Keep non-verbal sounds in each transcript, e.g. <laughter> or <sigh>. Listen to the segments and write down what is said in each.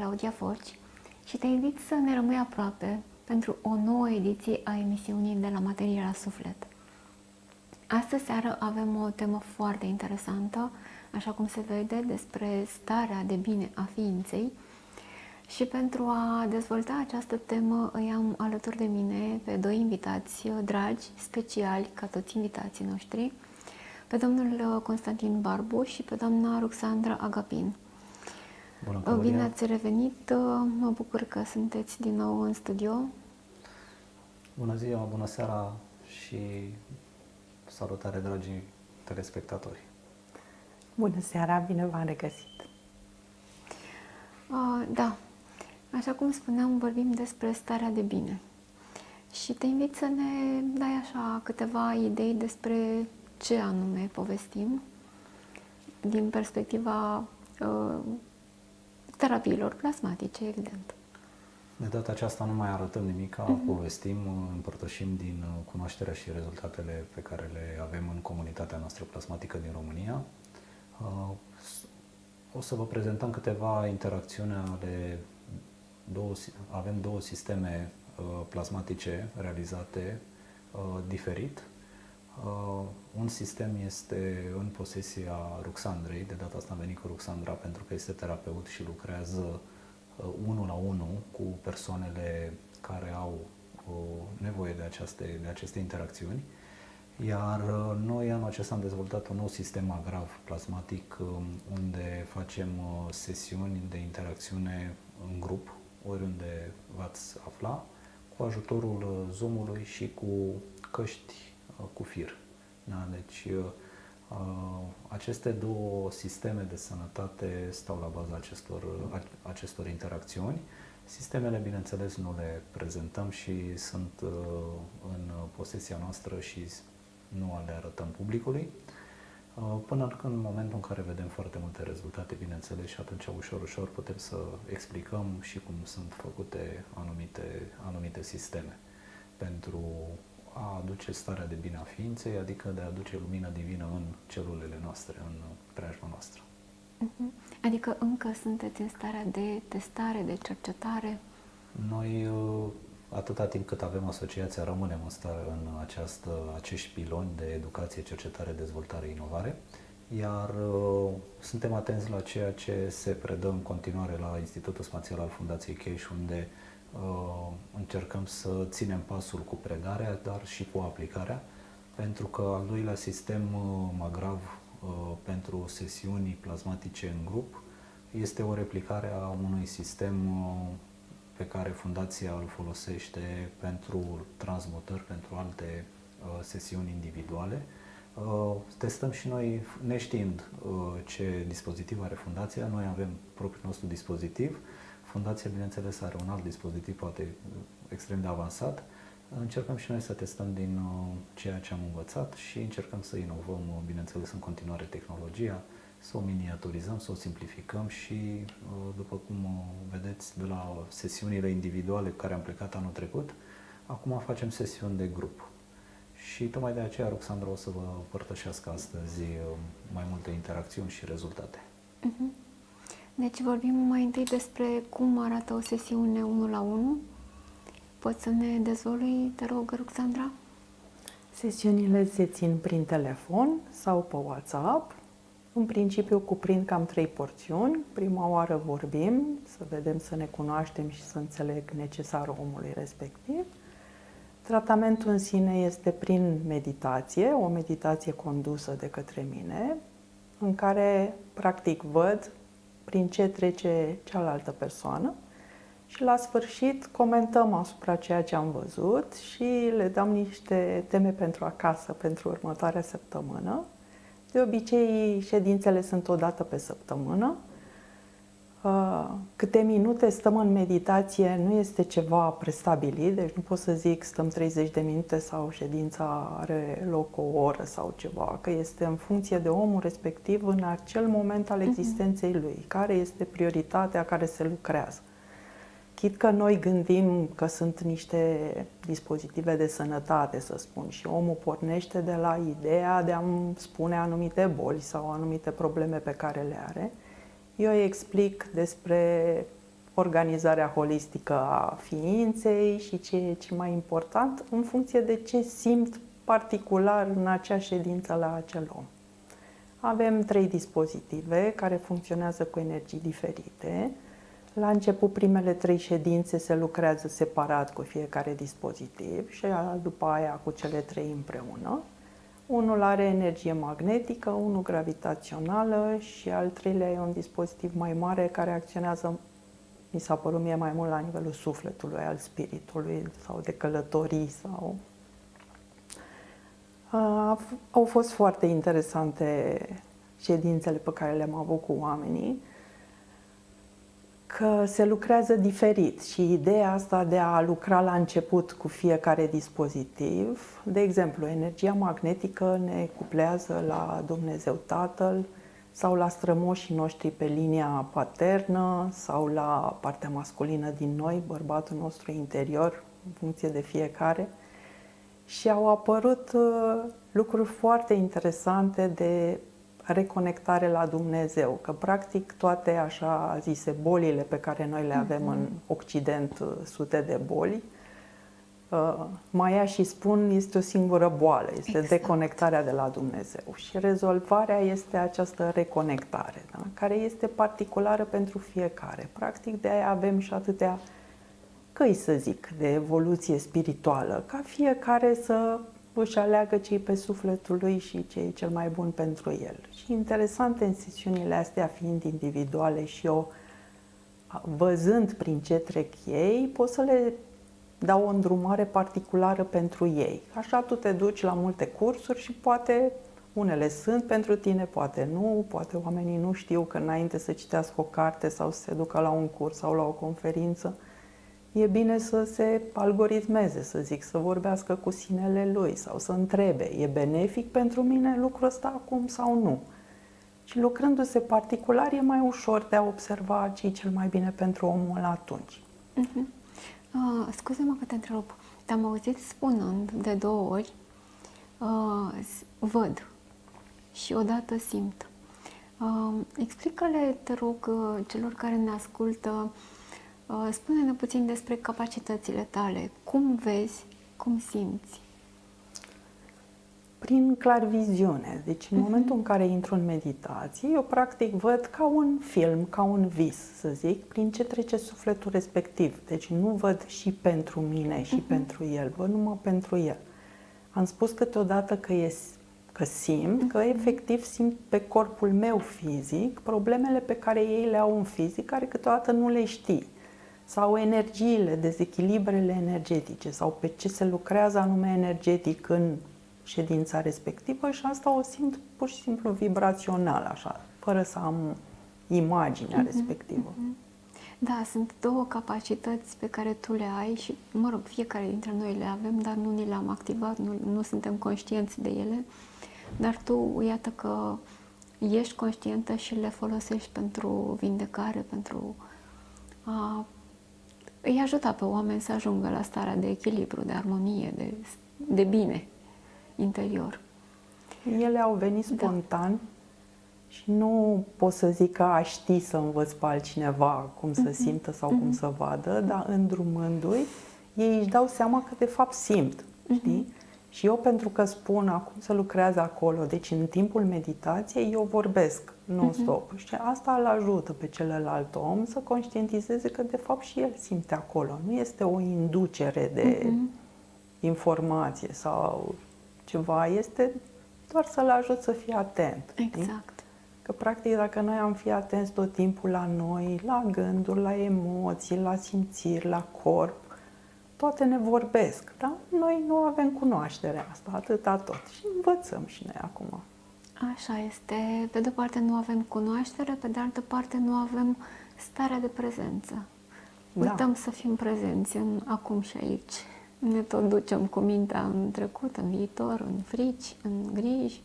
Numele meu este Claudia Forci și te invit să ne rămâi aproape pentru o nouă ediție a emisiunii de la Materie la Suflet. Astăzi seară avem o temă foarte interesantă, așa cum se vede, despre starea de bine a ființei și pentru a dezvolta această temă îi am alături de mine pe doi invitați dragi, speciali, ca toți invitații noștri, pe domnul Constantin Barbu și pe doamna Ruxandra Agapin. Bună, Bine ați revenit, mă bucur că sunteți din nou în studio. Bună ziua, bună seara și salutare dragii telespectatori. Bună seara, bine v-am regăsit. Uh, da, așa cum spuneam, vorbim despre starea de bine. Și te invit să ne dai așa câteva idei despre ce anume povestim din perspectiva uh, terapiilor plasmatice, evident. De data aceasta nu mai arătăm nimic, uh-huh. povestim, împărtășim din cunoașterea și rezultatele pe care le avem în comunitatea noastră plasmatică din România. Uh, o să vă prezentăm câteva interacțiuni ale două, avem două sisteme uh, plasmatice realizate uh, diferit. Un sistem este în posesia Ruxandrei, de data asta am venit cu Ruxandra pentru că este terapeut și lucrează unul la unul cu persoanele care au nevoie de aceste, de aceste interacțiuni. Iar uh, noi anul acesta am dezvoltat un nou sistem agrav plasmatic um, unde facem uh, sesiuni de interacțiune în grup, oriunde v-ați afla, cu ajutorul uh, Zoom-ului și cu căști cu fir. Da? Deci aceste două sisteme de sănătate stau la baza acestor, acestor interacțiuni. Sistemele, bineînțeles, nu le prezentăm și sunt în posesia noastră și nu le arătăm publicului, uh, până în momentul în care vedem foarte multe rezultate, bineînțeles, și atunci ușor, ușor putem să explicăm și cum sunt făcute anumite, anumite sisteme pentru a aduce starea de bine a ființei, adică de a aduce lumina divină în celulele noastre, în preajma noastră. Mhm. Adică încă sunteți în starea de testare, de cercetare? Noi uh, atâta timp cât avem asociația, rămânem în, stare, în această, acești piloni de educație, cercetare, dezvoltare, inovare, iar uh, suntem atenți la ceea ce se predă în continuare la Institutul Spațial al Fundației Cash, unde uh, încercăm să ținem pasul cu predarea, dar și cu aplicarea, pentru că al doilea sistem uh, Magrav uh, pentru sesiuni plasmatice în grup este o replicare a unui sistem uh, pe care fundația îl folosește pentru transmutări, pentru alte uh, sesiuni individuale. Uh, testăm și noi, neștiind uh, ce dispozitiv are fundația, noi avem propriul nostru dispozitiv. Fundația, bineînțeles, are un alt dispozitiv, poate extrem de avansat. Încercăm și noi să testăm din ceea ce am învățat și încercăm să inovăm, bineînțeles, în continuare tehnologia, să o miniaturizăm, să o simplificăm și, uh, după cum uh, vedeți de la sesiunile individuale cu care am plecat anul trecut, acum facem sesiuni de grup. Și tocmai de aceea Roxandra o să vă părtășească astăzi uh, mai multe interacțiuni și rezultate. Mhm. Deci vorbim mai întâi despre cum arată o sesiune 1 la 1. Poți să ne dezvolui, te rog, Roxandra? Sesiunile se țin prin telefon sau pe WhatsApp în principiu cuprind cam trei porțiuni. Prima oară vorbim, să vedem să ne cunoaștem și să înțeleg necesarul omului respectiv. Tratamentul în sine este prin meditație, o meditație condusă de către mine, în care practic văd prin ce trece cealaltă persoană și la sfârșit comentăm asupra ceea ce am văzut și le dăm niște teme pentru acasă pentru următoarea săptămână de obicei, ședințele sunt o dată pe săptămână. Uh, câte minute stăm în meditație nu este ceva prestabilit, deci nu pot să zic stăm 30 de minute sau ședința are loc o oră sau ceva, că este în funcție de omul respectiv în acel moment al mhm. existenței lui, care este prioritatea care se lucrează. Chit că noi gândim că sunt niște dispozitive de sănătate, să spun, și omul pornește de la ideea de a spune anumite boli sau anumite probleme pe care le are, Eu îi explic despre organizarea holistică a ființei și ce e ce mai important în funcție de ce simt particular în acea ședință la acel om. Avem trei dispozitive care funcționează cu energii diferite. La început, primele trei ședințe se lucrează separat cu fiecare dispozitiv și după aia cu cele trei împreună. Unul are energie magnetică, unul gravitațională și al treilea e un dispozitiv mai mare care acționează, mi s-a părut mie mai mult la nivelul sufletului, al spiritului sau de călătorii sau... Au fost foarte interesante ședințele pe care le-am avut cu oamenii că se lucrează diferit și ideea asta de a lucra la început cu fiecare dispozitiv, de exemplu, energia magnetică ne cuplează la Dumnezeu Tatăl sau la strămoșii noștri pe linia paternă sau la partea masculină din noi, bărbatul nostru interior, în funcție de fiecare. Și au apărut uh, lucruri foarte interesante de reconectare la Dumnezeu, că practic toate așa zise bolile pe care noi le avem mm-hmm. în Occident, uh, sute de boli, uh, Maia și spun este o singură boală, este exact. deconectarea de la Dumnezeu și rezolvarea este această reconectare, da? care este particulară pentru fiecare. Practic de aia avem și atâtea căi să zic de evoluție spirituală, ca fiecare să își aleagă cei pe sufletul lui și ce e cel mai bun pentru el. Și interesante în sesiunile astea, fiind individuale și eu văzând prin ce trec ei, pot să le dau o îndrumare particulară pentru ei. Așa tu te duci la multe cursuri și poate unele sunt pentru tine, poate nu, poate oamenii nu știu că înainte să citească o carte sau să se ducă la un curs sau la o conferință, e bine să se algoritmeze, să zic, să vorbească cu sinele lui sau să întrebe, e benefic pentru mine lucrul ăsta acum sau nu? Și lucrându-se particular e mai ușor de a observa ce e cel mai bine pentru omul atunci. Uh-huh. Uh, scuze-mă că te întrerup. Te-am auzit spunând de două ori uh, văd și odată simt. Uh, explică-le, te rog, uh, celor care ne ascultă Uh, spune-ne puțin despre capacitățile tale. Cum vezi, cum simți? Prin clar viziune. Deci în uh-huh. momentul în care intru în meditație, eu practic văd ca un film, ca un vis, să zic, prin ce trece sufletul respectiv. Deci nu văd și pentru mine și uh-huh. pentru el, văd numai pentru el. Am spus câteodată că e că simt, uh-huh. că efectiv simt pe corpul meu fizic problemele pe care ei le au în fizic, care câteodată nu le știi sau energiile, dezechilibrele energetice sau pe ce se lucrează anume energetic în ședința respectivă și asta o simt pur și simplu vibrațional, așa, fără să am imaginea uh-huh, respectivă. Uh-huh. Da, sunt două capacități pe care tu le ai și, mă rog, fiecare dintre noi le avem, dar nu ni le-am activat, nu, nu suntem conștienți de ele, dar tu, iată că ești conștientă și le folosești pentru vindecare, pentru a îi ajuta pe oameni să ajungă la starea de echilibru, de armonie, de, de bine interior. Ele au venit da. spontan da. și nu pot să zic că aș ști să învăț pe altcineva cum să mm-hmm. simtă sau mm-hmm. cum mhm. să vadă, dar îndrumându-i, ei își dau seama că de fapt simt, mm-hmm. știi? Și eu pentru că spun acum să lucrează acolo, deci în timpul meditației eu vorbesc non-stop. Uh-huh. Și asta îl ajută pe celălalt om să conștientizeze că de fapt și el simte acolo. Nu este o inducere de uh-huh. informație sau ceva, este doar să-l ajut să fie atent. Exact. Că practic dacă noi am fi atenți tot timpul la noi, la gânduri, la emoții, la simțiri, la corp, toate ne vorbesc, da? Noi nu avem cunoașterea asta, atâta tot. Și învățăm și noi acum. Așa este. Pe de-o parte nu avem cunoaștere, pe de altă parte nu avem starea de prezență. Da. Uităm să fim prezenți în acum și aici. Ne tot ducem cu mintea în trecut, în viitor, în frici, în griji.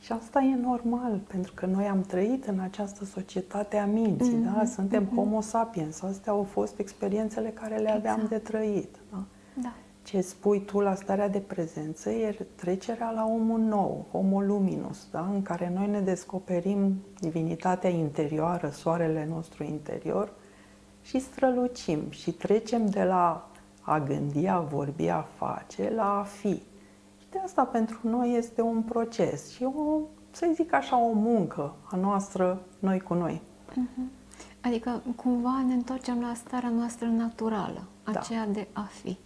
Și asta e normal, pentru că noi am trăit în această societate a minții, mm-hmm. da? Suntem mm-hmm. homo sapiens. Astea au fost experiențele care le aveam exact. de trăit. Da? Da. ce spui tu la starea de prezență e trecerea la omul nou, omul luminus, da? în care noi ne descoperim divinitatea interioară, soarele nostru interior și strălucim și trecem de la a gândi, a vorbi, a face, la a fi. Și de asta pentru noi este un proces și o, să zic așa, o muncă a noastră, noi cu noi. Uh-huh. Adică cumva ne întoarcem la starea noastră naturală, da. aceea de a fi.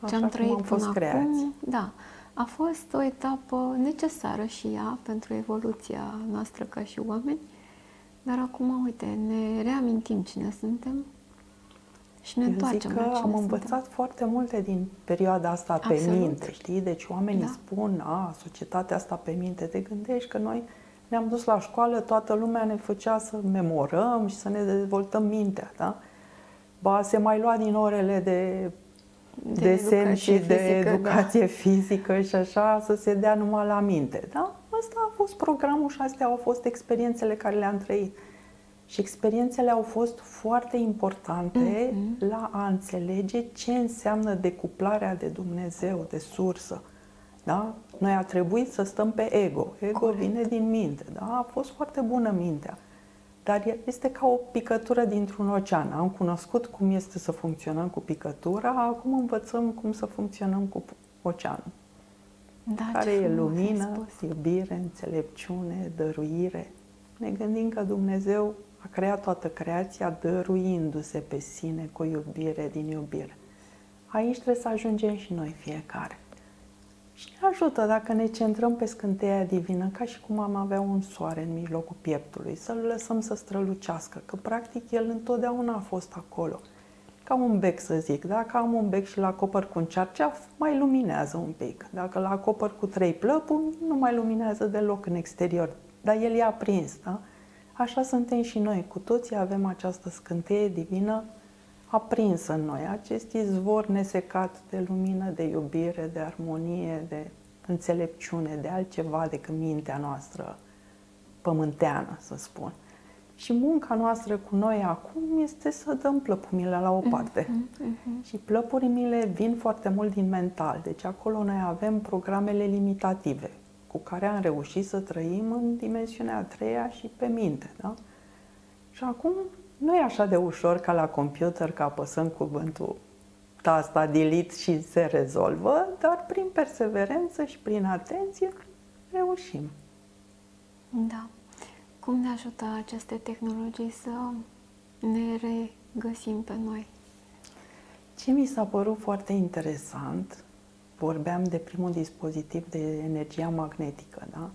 Așa Ce am trăit am fost până creați. acum, da, a fost o etapă necesară și ea pentru evoluția noastră ca și oameni, dar acum, uite, ne reamintim cine suntem și ne Eu întoarcem zic că am suntem. învățat foarte multe din perioada asta Absolut. pe minte, știi? Deci oamenii da. spun, a, societatea asta pe minte, te gândești că noi ne-am dus la școală, toată lumea ne făcea să memorăm și să ne dezvoltăm mintea, da? Ba, se mai lua din orele de, de desen și de fizică, educație da. fizică și așa, să se dea numai la minte, da? Asta a fost programul și astea au fost experiențele care le-am trăit. Și experiențele au fost foarte importante mm-hmm. la a înțelege ce înseamnă decuplarea de Dumnezeu, de sursă. Da? Noi a trebuit să stăm pe ego. Ego Corect. vine din minte. Da? A fost foarte bună mintea. Dar este ca o picătură dintr-un ocean. Am cunoscut cum este să funcționăm cu picătura, acum învățăm cum să funcționăm cu oceanul. Da, care e lumină, iubire, înțelepciune, dăruire. Ne gândim că Dumnezeu a creat toată creația dăruindu-se pe sine cu iubire din iubire. Aici trebuie să ajungem și noi fiecare. Și ne ajută dacă ne centrăm pe scânteia divină, ca și cum am avea un soare în mijlocul pieptului, să-l lăsăm să strălucească, că practic el întotdeauna a fost acolo. Ca un bec, să zic. Dacă am un bec și l acopăr cu un cearceaf, mai luminează un pic. Dacă l acopăr cu trei plăpuri, nu mai luminează deloc în exterior. Dar el e aprins, da? Așa suntem și noi. Cu toții avem această scânteie divină aprinsă în noi, acest izvor nesecat de lumină, de iubire, de armonie, de înțelepciune, de altceva decât mintea noastră pământeană, să spun. Și munca noastră cu noi acum este să dăm plăpumile la o parte. Uh-huh, uh-huh. Și plăpurile vin foarte mult din mental. Deci acolo noi avem programele limitative cu care am reușit să trăim în dimensiunea a treia și pe minte. Da? Și acum nu e așa de ușor ca la computer, că apăsăm cuvântul tasta delete și se rezolvă, dar prin perseverență și prin atenție reușim. Da. Cum ne ajută aceste tehnologii să ne regăsim pe noi? Ce mi s-a părut foarte interesant, vorbeam de primul dispozitiv de energia magnetică, da?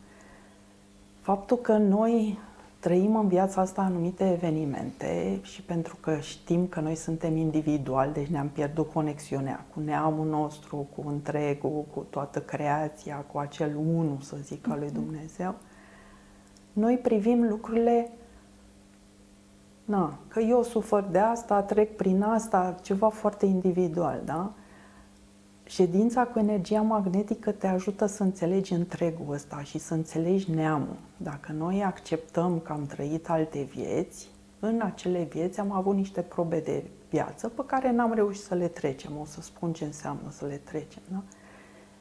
Faptul că noi trăim în viața asta anumite evenimente și pentru că știm că noi suntem individuali, deci ne-am pierdut conexiunea cu neamul nostru, cu întregul, cu toată creația, cu acel unu, să zic, al lui mhm. Dumnezeu, noi privim lucrurile Na, că eu sufăr de asta, trec prin asta, ceva foarte individual, da? Ședința cu energia magnetică te ajută să înțelegi întregul ăsta și să înțelegi neamul. Dacă noi acceptăm că am trăit alte vieți, în acele vieți am avut niște probe de viață pe care n-am reușit să le trecem. O să spun ce înseamnă să le trecem. Da?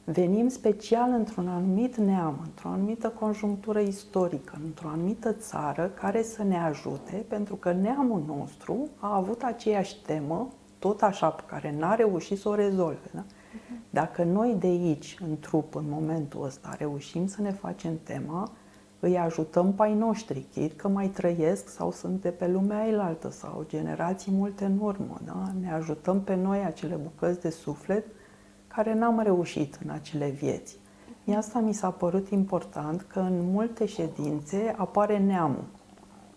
Venim special într-un anumit neam, într-o anumită conjunctură istorică, într-o anumită țară care să ne ajute, pentru că neamul nostru a avut aceeași temă, tot așa, pe care n-a reușit să o rezolve. Da? Dacă noi de aici, în trup, în momentul ăsta, reușim să ne facem tema, îi ajutăm pe ai noștri, chit că mai trăiesc sau sunt de pe lumea ailaltă sau generații multe în urmă. Da? Ne ajutăm pe noi acele bucăți de suflet care n-am reușit în acele vieți. Mie asta mi s-a părut important că în multe ședințe apare neamul.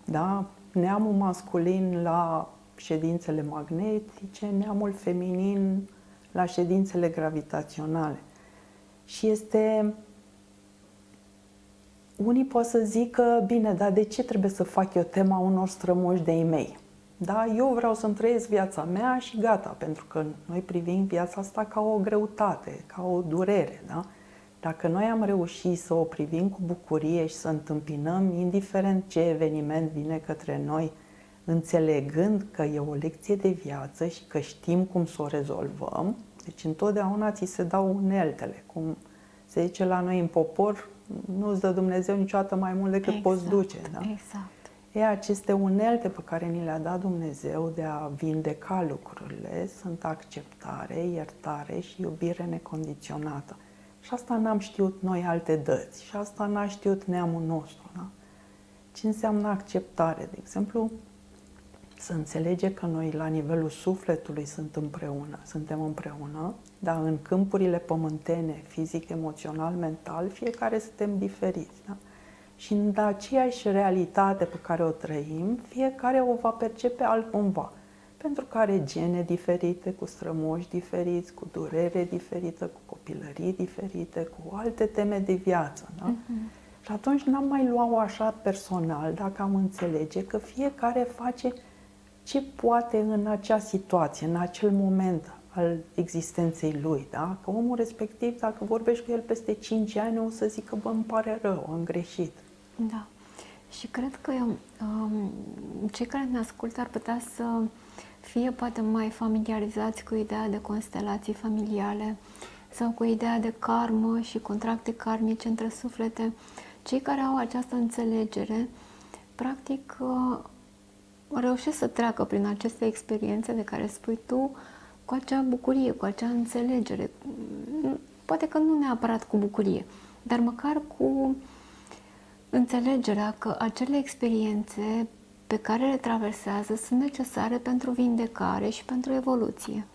Da? Neamul masculin la ședințele magnetice, neamul feminin la ședințele gravitaționale. Și este... Unii pot să zică, bine, dar de ce trebuie să fac eu tema unor strămoși de-ai mei? Da, eu vreau să-mi trăiesc viața mea și gata, pentru că noi privim viața asta ca o greutate, ca o durere, da? Dacă noi am reușit să o privim cu bucurie și să întâmpinăm, indiferent ce eveniment vine către noi, înțelegând că e o lecție de viață și că știm cum să o rezolvăm, Deci întotdeauna ți se dau uneltele. Cum se zice la noi în popor, nu-ți dă Dumnezeu niciodată mai mult decât exact, poți duce. Da? Exact. E, aceste unelte pe care ni le-a dat Dumnezeu de a vindeca lucrurile sunt acceptare, iertare și iubire necondiționată. Și asta n-am știut noi alte dăți și asta n-a știut neamul nostru. Da? Ce înseamnă acceptare? De exemplu, să înțelege că noi la nivelul sufletului sunt împreună, suntem împreună, dar în câmpurile pământene, fizic, emoțional, mental, fiecare suntem diferiți. Da? Și în aceeași realitate pe care o trăim, fiecare o va percepe altcumva. Pentru că are gene diferite, cu strămoși diferiți, cu durere diferită, cu copilării diferite, cu alte teme de viață. Da? Uh-huh. Și atunci n-am mai luat-o așa personal, dacă am înțelege că fiecare face ce poate în acea situație, în acel moment al existenței lui, da? Că omul respectiv, dacă vorbești cu el peste 5 ani, o să zică, bă, îmi pare rău, am greșit. Da. Și cred că um, cei care ne ascultă ar putea să fie poate mai familiarizați cu ideea de constelații familiale sau cu ideea de karmă și contracte karmice între suflete. Cei care au această înțelegere, practic, uh, reușesc să treacă prin aceste experiențe de care spui tu cu acea bucurie, cu acea înțelegere. Poate că nu neapărat cu bucurie, dar măcar cu înțelegerea că acele experiențe pe care le traversează sunt necesare pentru vindecare și pentru evoluție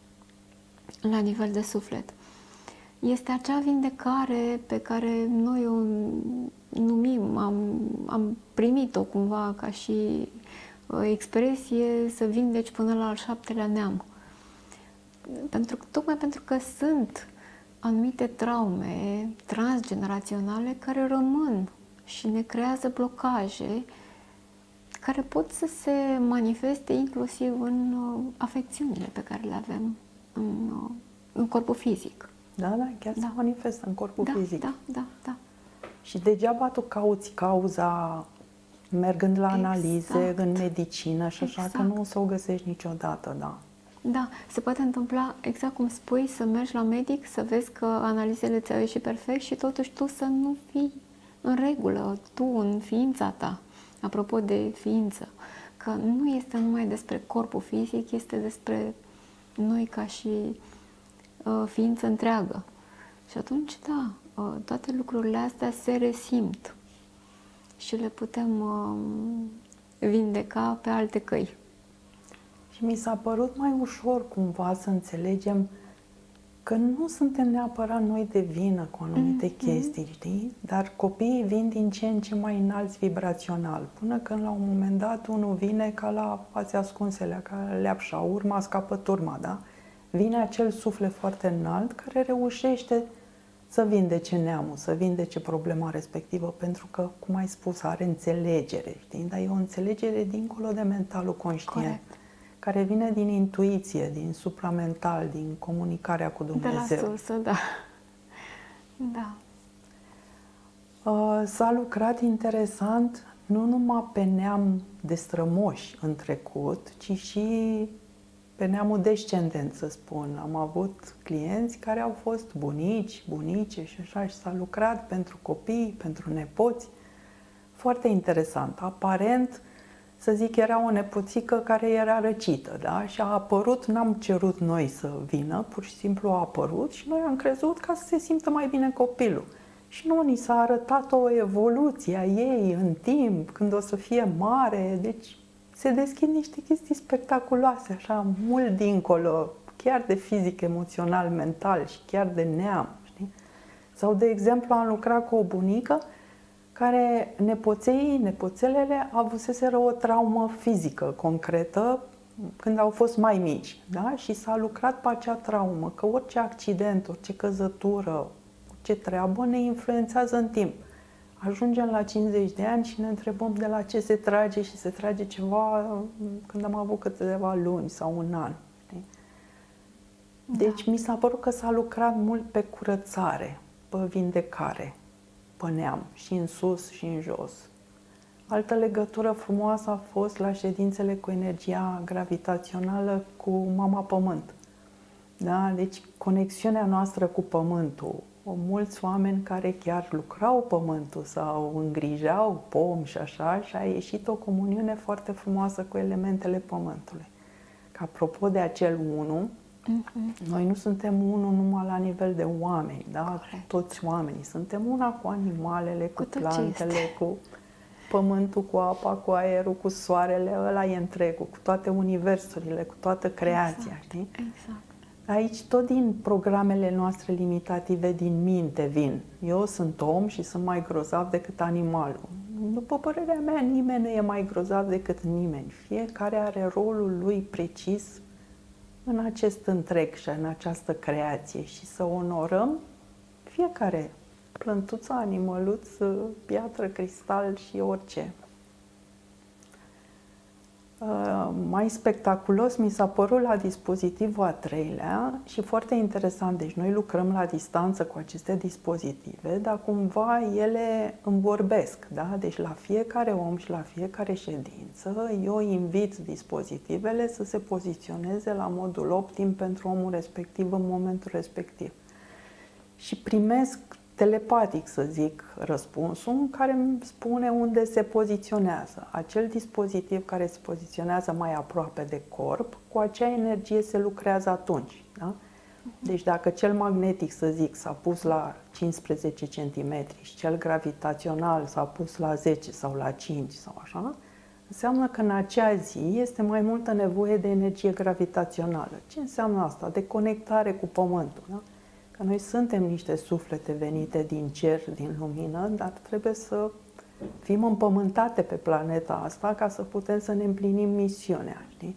la nivel de suflet. Este acea vindecare pe care noi o numim, am, am primit-o cumva ca și uh, expresie să vindeci până la al șaptelea neam. Pentru, tocmai pentru că sunt anumite traume transgeneraționale care rămân și ne creează blocaje care pot să se manifeste inclusiv în uh, afecțiunile pe care le avem în, uh, în corpul fizic. Da, da, chiar da. se manifestă în corpul da, fizic. Da, da, da. Și degeaba tu cauți cauza mergând la exact. analize în medicină și așa, exact. că nu o să o găsești niciodată, da. Da, se poate întâmpla exact cum spui, să mergi la medic, să vezi că analizele ți-au ieșit perfect și totuși tu să nu fii în regulă, tu în ființa ta. Apropo de ființă, că nu este numai despre corpul fizic, este despre noi ca și uh, ființă întreagă. Și atunci, da, uh, toate lucrurile astea se resimt și le putem uh, vindeca pe alte căi. Și mi s-a părut mai ușor cumva să înțelegem uh, că nu suntem neapărat noi de vină cu anumite mm-hmm. chestii, știi? Dar copiii vin din ce în ce mai înalți vibrațional, până când la un moment dat unul vine ca la fațe ascunselea, ca leapșa, urma scapă turma, da? Vine acel suflet foarte înalt care reușește să vindece neamul, să vindece problema respectivă, pentru că, cum ai spus, are înțelegere, știi? Dar e o înțelegere dincolo de mentalul conștient. Corect care vine din intuiție, din supramental, din comunicarea cu Dumnezeu. De la sursă, da. Da. Uh, s-a lucrat interesant nu numai pe neam de strămoși în trecut, ci și pe neamul descendent, să spun. Am avut clienți care au fost bunici, bunice și așa și s-a lucrat pentru copii, pentru nepoți. Foarte interesant. Aparent, să zic, era o nepoțică care era răcită, da? Și a apărut, n-am cerut noi să vină, pur și simplu a apărut și noi am crezut ca să se simtă mai bine copilul. Și nu, ni s-a arătat o evoluție a ei în timp, când o să fie mare, deci se deschid niște chestii spectaculoase, așa, mult dincolo, chiar de fizic, emoțional, mental și chiar de neam, știi? Sau, de exemplu, am lucrat cu o bunică care nepoței, nepoțelele avuseseră o traumă fizică concretă când au fost mai mici, da? Și s-a lucrat pe acea traumă, că orice accident, orice căzătură, orice treabă ne influențează în timp. Ajungem la 50 de ani și ne întrebăm de la ce se trage și se trage ceva când am avut câteva luni sau un an. Da. Deci da. mi s-a părut că s-a lucrat mult pe curățare, pe vindecare pe neam, și în sus și în jos. Altă legătură frumoasă a fost la ședințele cu energia gravitațională cu Mama Pământ. Da? Deci conexiunea noastră cu pământul. O mulți oameni care chiar lucrau pământul sau îngrijau pom și așa și a ieșit o comuniune foarte frumoasă cu elementele pământului. Că apropo de acel unu, uh-huh. noi nu suntem unul numai la nivel de oameni, da? Corect. Toți oamenii. Suntem una cu animalele, cu, cu plantele, cu pământul, cu apa, cu aerul, cu soarele, ăla e întregul, cu toate universurile, cu toată creația, exact, știi? Exact. Aici tot din programele noastre limitative din minte vin. Eu sunt om și sunt mai grozav decât animalul. După părerea mea, nimeni nu e mai grozav decât nimeni. Fiecare are rolul lui precis în acest întreg și în această creație și să onorăm fiecare plântuță, animăluț, piatră, cristal și orice. Uh, mai spectaculos mi s-a părut la dispozitivul a treilea și foarte interesant. Deci noi lucrăm la distanță cu aceste dispozitive, dar cumva ele îmi vorbesc. Da? Deci la fiecare om și la fiecare ședință eu invit dispozitivele să se poziționeze la modul optim pentru omul respectiv în momentul respectiv. Și primesc telepatic, să zic, răspunsul care îmi spune unde se poziționează. Acel dispozitiv care se poziționează mai aproape de corp, cu acea energie se lucrează atunci. Da? Deci dacă cel magnetic, să zic, s-a pus la 15 cm și cel gravitațional s-a pus la 10 sau la 5 sau așa, înseamnă că în acea zi este mai multă nevoie de energie gravitațională. Ce înseamnă asta? De conectare cu Pământul. Da? Că noi suntem niște suflete venite din cer, din lumină, dar trebuie să fim împământate pe planeta asta ca să putem să ne împlinim misiunea, știi?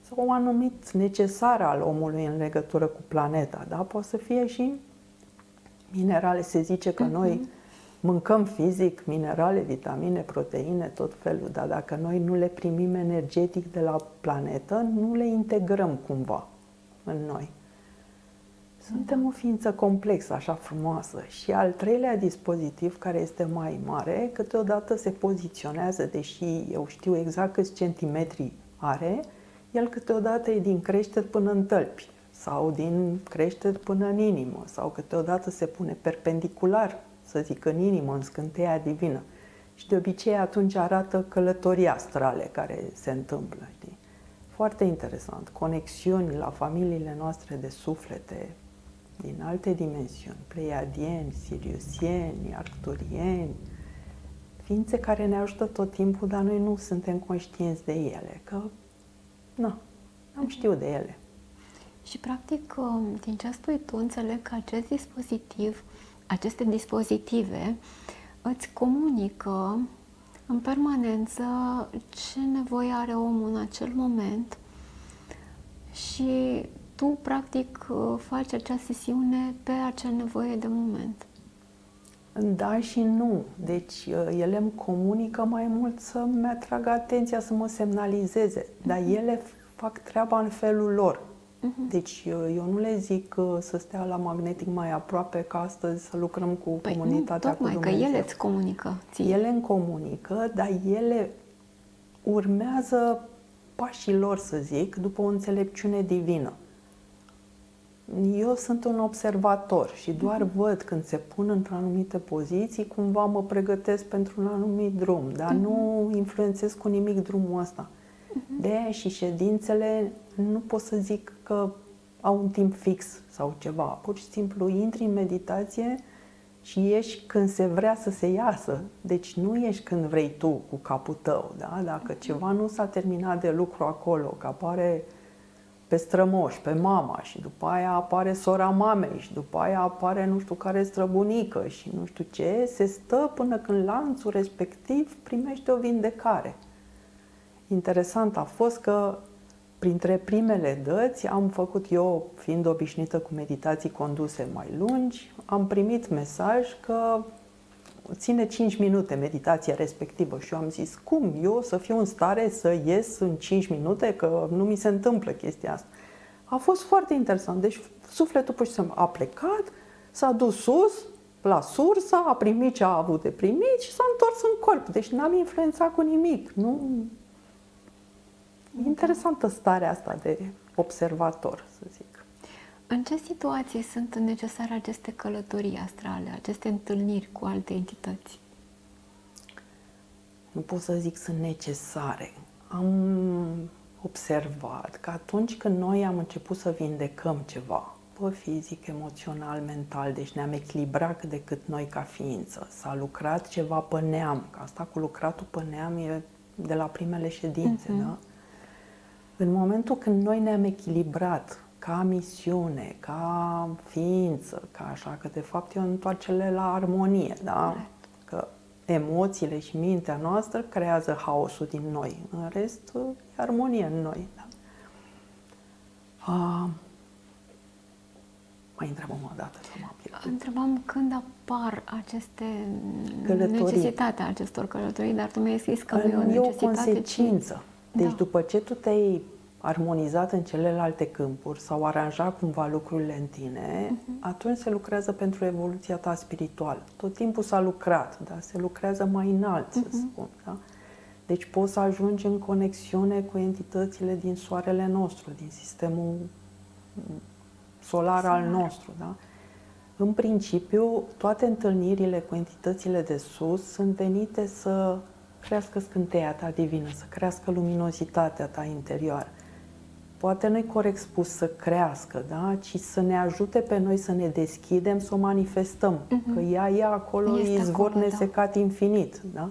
Sau un anumit necesar al omului în legătură cu planeta, da? Poate să fie și minerale. Se zice că noi mhm. mâncăm fizic minerale, vitamine, proteine, tot felul, dar dacă noi nu le primim energetic de la planetă, nu le integrăm cumva în noi. Suntem o ființă complexă, așa frumoasă. Și al treilea dispozitiv, care este mai mare, câteodată se poziționează, deși eu știu exact câți centimetri are, el câteodată e din creștet până în tălpi sau din creștet până în inimă sau câteodată se pune perpendicular, să zic, în inimă, în scânteia divină. Și de obicei atunci arată călătorii astrale care se întâmplă. Știi? Foarte interesant. Conexiuni la familiile noastre de suflete, din alte dimensiuni, pleiadieni, siriusieni, arcturieni, ființe care ne ajută tot timpul, dar noi nu suntem conștienți de ele, că nu, am știu de ele. Și practic, um, din ce spui tu, înțeleg că acest dispozitiv, aceste dispozitive îți comunică în permanență ce nevoie are omul în acel moment și tu, practic, uh, faci acea sesiune pe acea nevoie de moment. Da și nu. Deci uh, ele îmi comunică mai mult să-mi atragă atenția, să mă semnalizeze. Uh-huh. Dar mhm. ele fac treaba în felul lor. Uh-huh. Deci uh, eu nu le zic să stea la magnetic mai aproape ca astăzi să lucrăm cu păi comunitatea nu, tocmai, cu Dumnezeu. că ele îți comunică. Ție. Ele îmi comunică, dar ele urmează pașii lor, să zic, după o înțelepciune divină. Eu sunt un observator și doar mm-hmm. văd când se pun într-o anumite poziții, cumva mă pregătesc pentru un anumit drum, dar mm-hmm. nu influențez cu nimic drumul ăsta. Mm-hmm. De aia și ședințele nu pot să zic că au un timp fix sau ceva. Pur și simplu intri în meditație și ieși când se vrea să se iasă. Deci nu ieși când vrei tu cu capul tău. Da? Dacă mm-hmm. ceva nu s-a terminat de lucru acolo, că apare pe strămoș, pe mama și după aia apare sora mamei și după aia apare nu știu care străbunică și nu știu ce, se stă până când lanțul respectiv primește o vindecare. Interesant a fost că printre primele dăți am făcut eu, fiind obișnuită cu meditații conduse mai lungi, am primit mesaj că ține 5 minute meditația respectivă și eu am zis, cum eu să fiu în stare să ies în 5 minute, că nu mi se întâmplă chestia asta. A fost foarte interesant. Deci sufletul pur și simplu a plecat, s-a dus sus, la sursă, a primit ce a avut de primit și s-a întors în corp. Deci n-am influențat cu nimic. Nu... Interesantă starea asta de observator, să zic. În ce situații sunt necesare aceste călătorii astrale, aceste întâlniri cu alte entități? Nu pot să zic sunt necesare. Am observat că atunci când noi am început să vindecăm ceva, pe fizic, emoțional, mental, deci ne-am echilibrat cât de cât noi ca ființă, s-a lucrat ceva pe neam, că asta cu lucratul pe neam e de la primele ședințe, uh-huh. da? În momentul când noi ne-am echilibrat ca misiune, ca ființă, ca așa, că de fapt e o întoarcere la armonie, da? Că emoțiile și mintea noastră creează haosul din noi. În rest, e armonie în noi. Da? A, mai întrebăm o dată să mă aplic. Întrebam când apar aceste călătorii. necesitatea acestor călătorii, dar tu mi-ai scris că nu e o necesitate, E o consecință. Ci... Deci da. după ce tu te-ai armonizat în celelalte câmpuri sau aranjat cumva lucrurile în tine, uh-huh. atunci se lucrează pentru evoluția ta spirituală. Tot timpul s-a lucrat, da? se lucrează mai înalt, uh-huh. să mhm. spun. Da? Deci poți să ajungi în conexiune cu entitățile din soarele nostru, din sistemul solar, solar. al nostru. Da? În principiu, toate întâlnirile cu entitățile de sus sunt venite să crească scânteia ta divină, să crească luminozitatea ta interioară poate nu-i corect spus să crească, da? ci să ne ajute pe noi să ne deschidem, să o manifestăm. Uh-huh. Că ea e acolo, este izvor acolo, nesecat da. infinit. Da?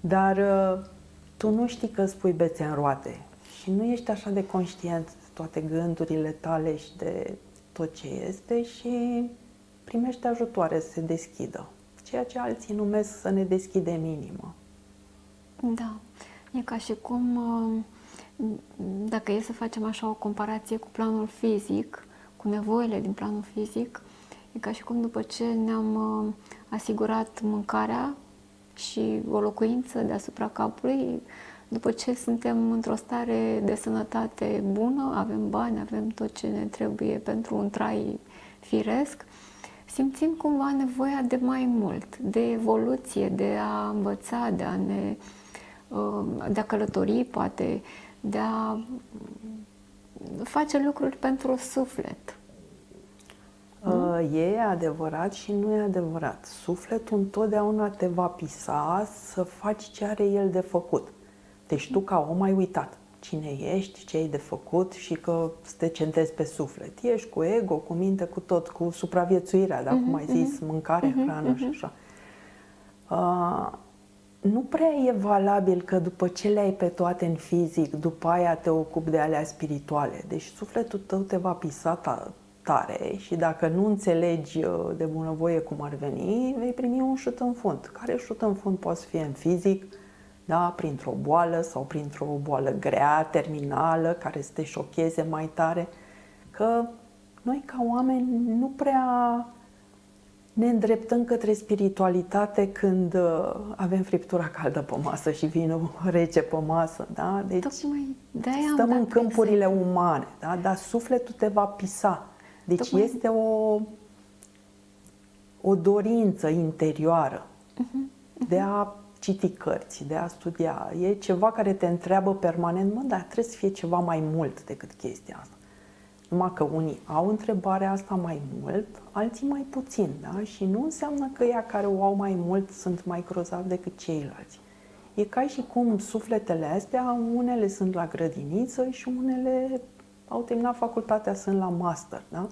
Dar uh, tu nu știi că spui bețe în roate și nu ești așa de conștient de toate gândurile tale și de tot ce este și primești ajutoare să se deschidă. Ceea ce alții numesc să ne deschidem inima. Da. E ca și cum uh dacă e să facem așa o comparație cu planul fizic, cu nevoile din planul fizic, e ca și cum după ce ne-am uh, asigurat mâncarea și o locuință deasupra capului, după ce suntem într-o stare de sănătate bună, avem bani, avem tot ce ne trebuie pentru un trai firesc, simțim cumva nevoia de mai mult, de evoluție, de a învăța, de a ne uh, de a călători, poate, de a face lucruri pentru suflet. Uh, e adevărat și nu e adevărat. Sufletul întotdeauna te va pisa să faci ce are el de făcut. Deci tu ca om ai uitat cine ești, ce ai de făcut și că să te centezi pe suflet. Ești cu ego, cu minte, cu tot, cu supraviețuirea, da? Uh-huh, cum ai zis, uh-huh. mâncare, uh-huh, hrană uh-huh. și așa. Uh, nu prea e valabil că după ce le-ai pe toate în fizic, după aia te ocupi de alea spirituale. Deci sufletul tău te va pisa tare și dacă nu înțelegi uh, de bunăvoie cum ar veni, vei primi un șut în fund. Care șut în fund poate fi în fizic, da, printr-o boală sau printr-o boală grea, terminală, care să te șocheze mai tare. Că noi ca oameni nu prea ne îndreptăm către spiritualitate când uh, avem friptura caldă pe masă și vinul rece pe masă, da? Deci Tocmai de-aia stăm în câmpurile exemplu. umane, da? Dar sufletul te va pisa. Deci Tocmai... este o, o dorință interioară uh-huh, uh-huh. de a citi cărți, de a studia. E ceva care te întreabă permanent, mă, dar trebuie să fie ceva mai mult decât chestia asta. Numai că unii au întrebarea asta mai mult, alții mai puțin, da? Și nu înseamnă că ea care o au mai mult sunt mai grozavi decât ceilalți. E ca și cum sufletele astea, unele sunt la grădiniță și unele au terminat facultatea, sunt la master, da?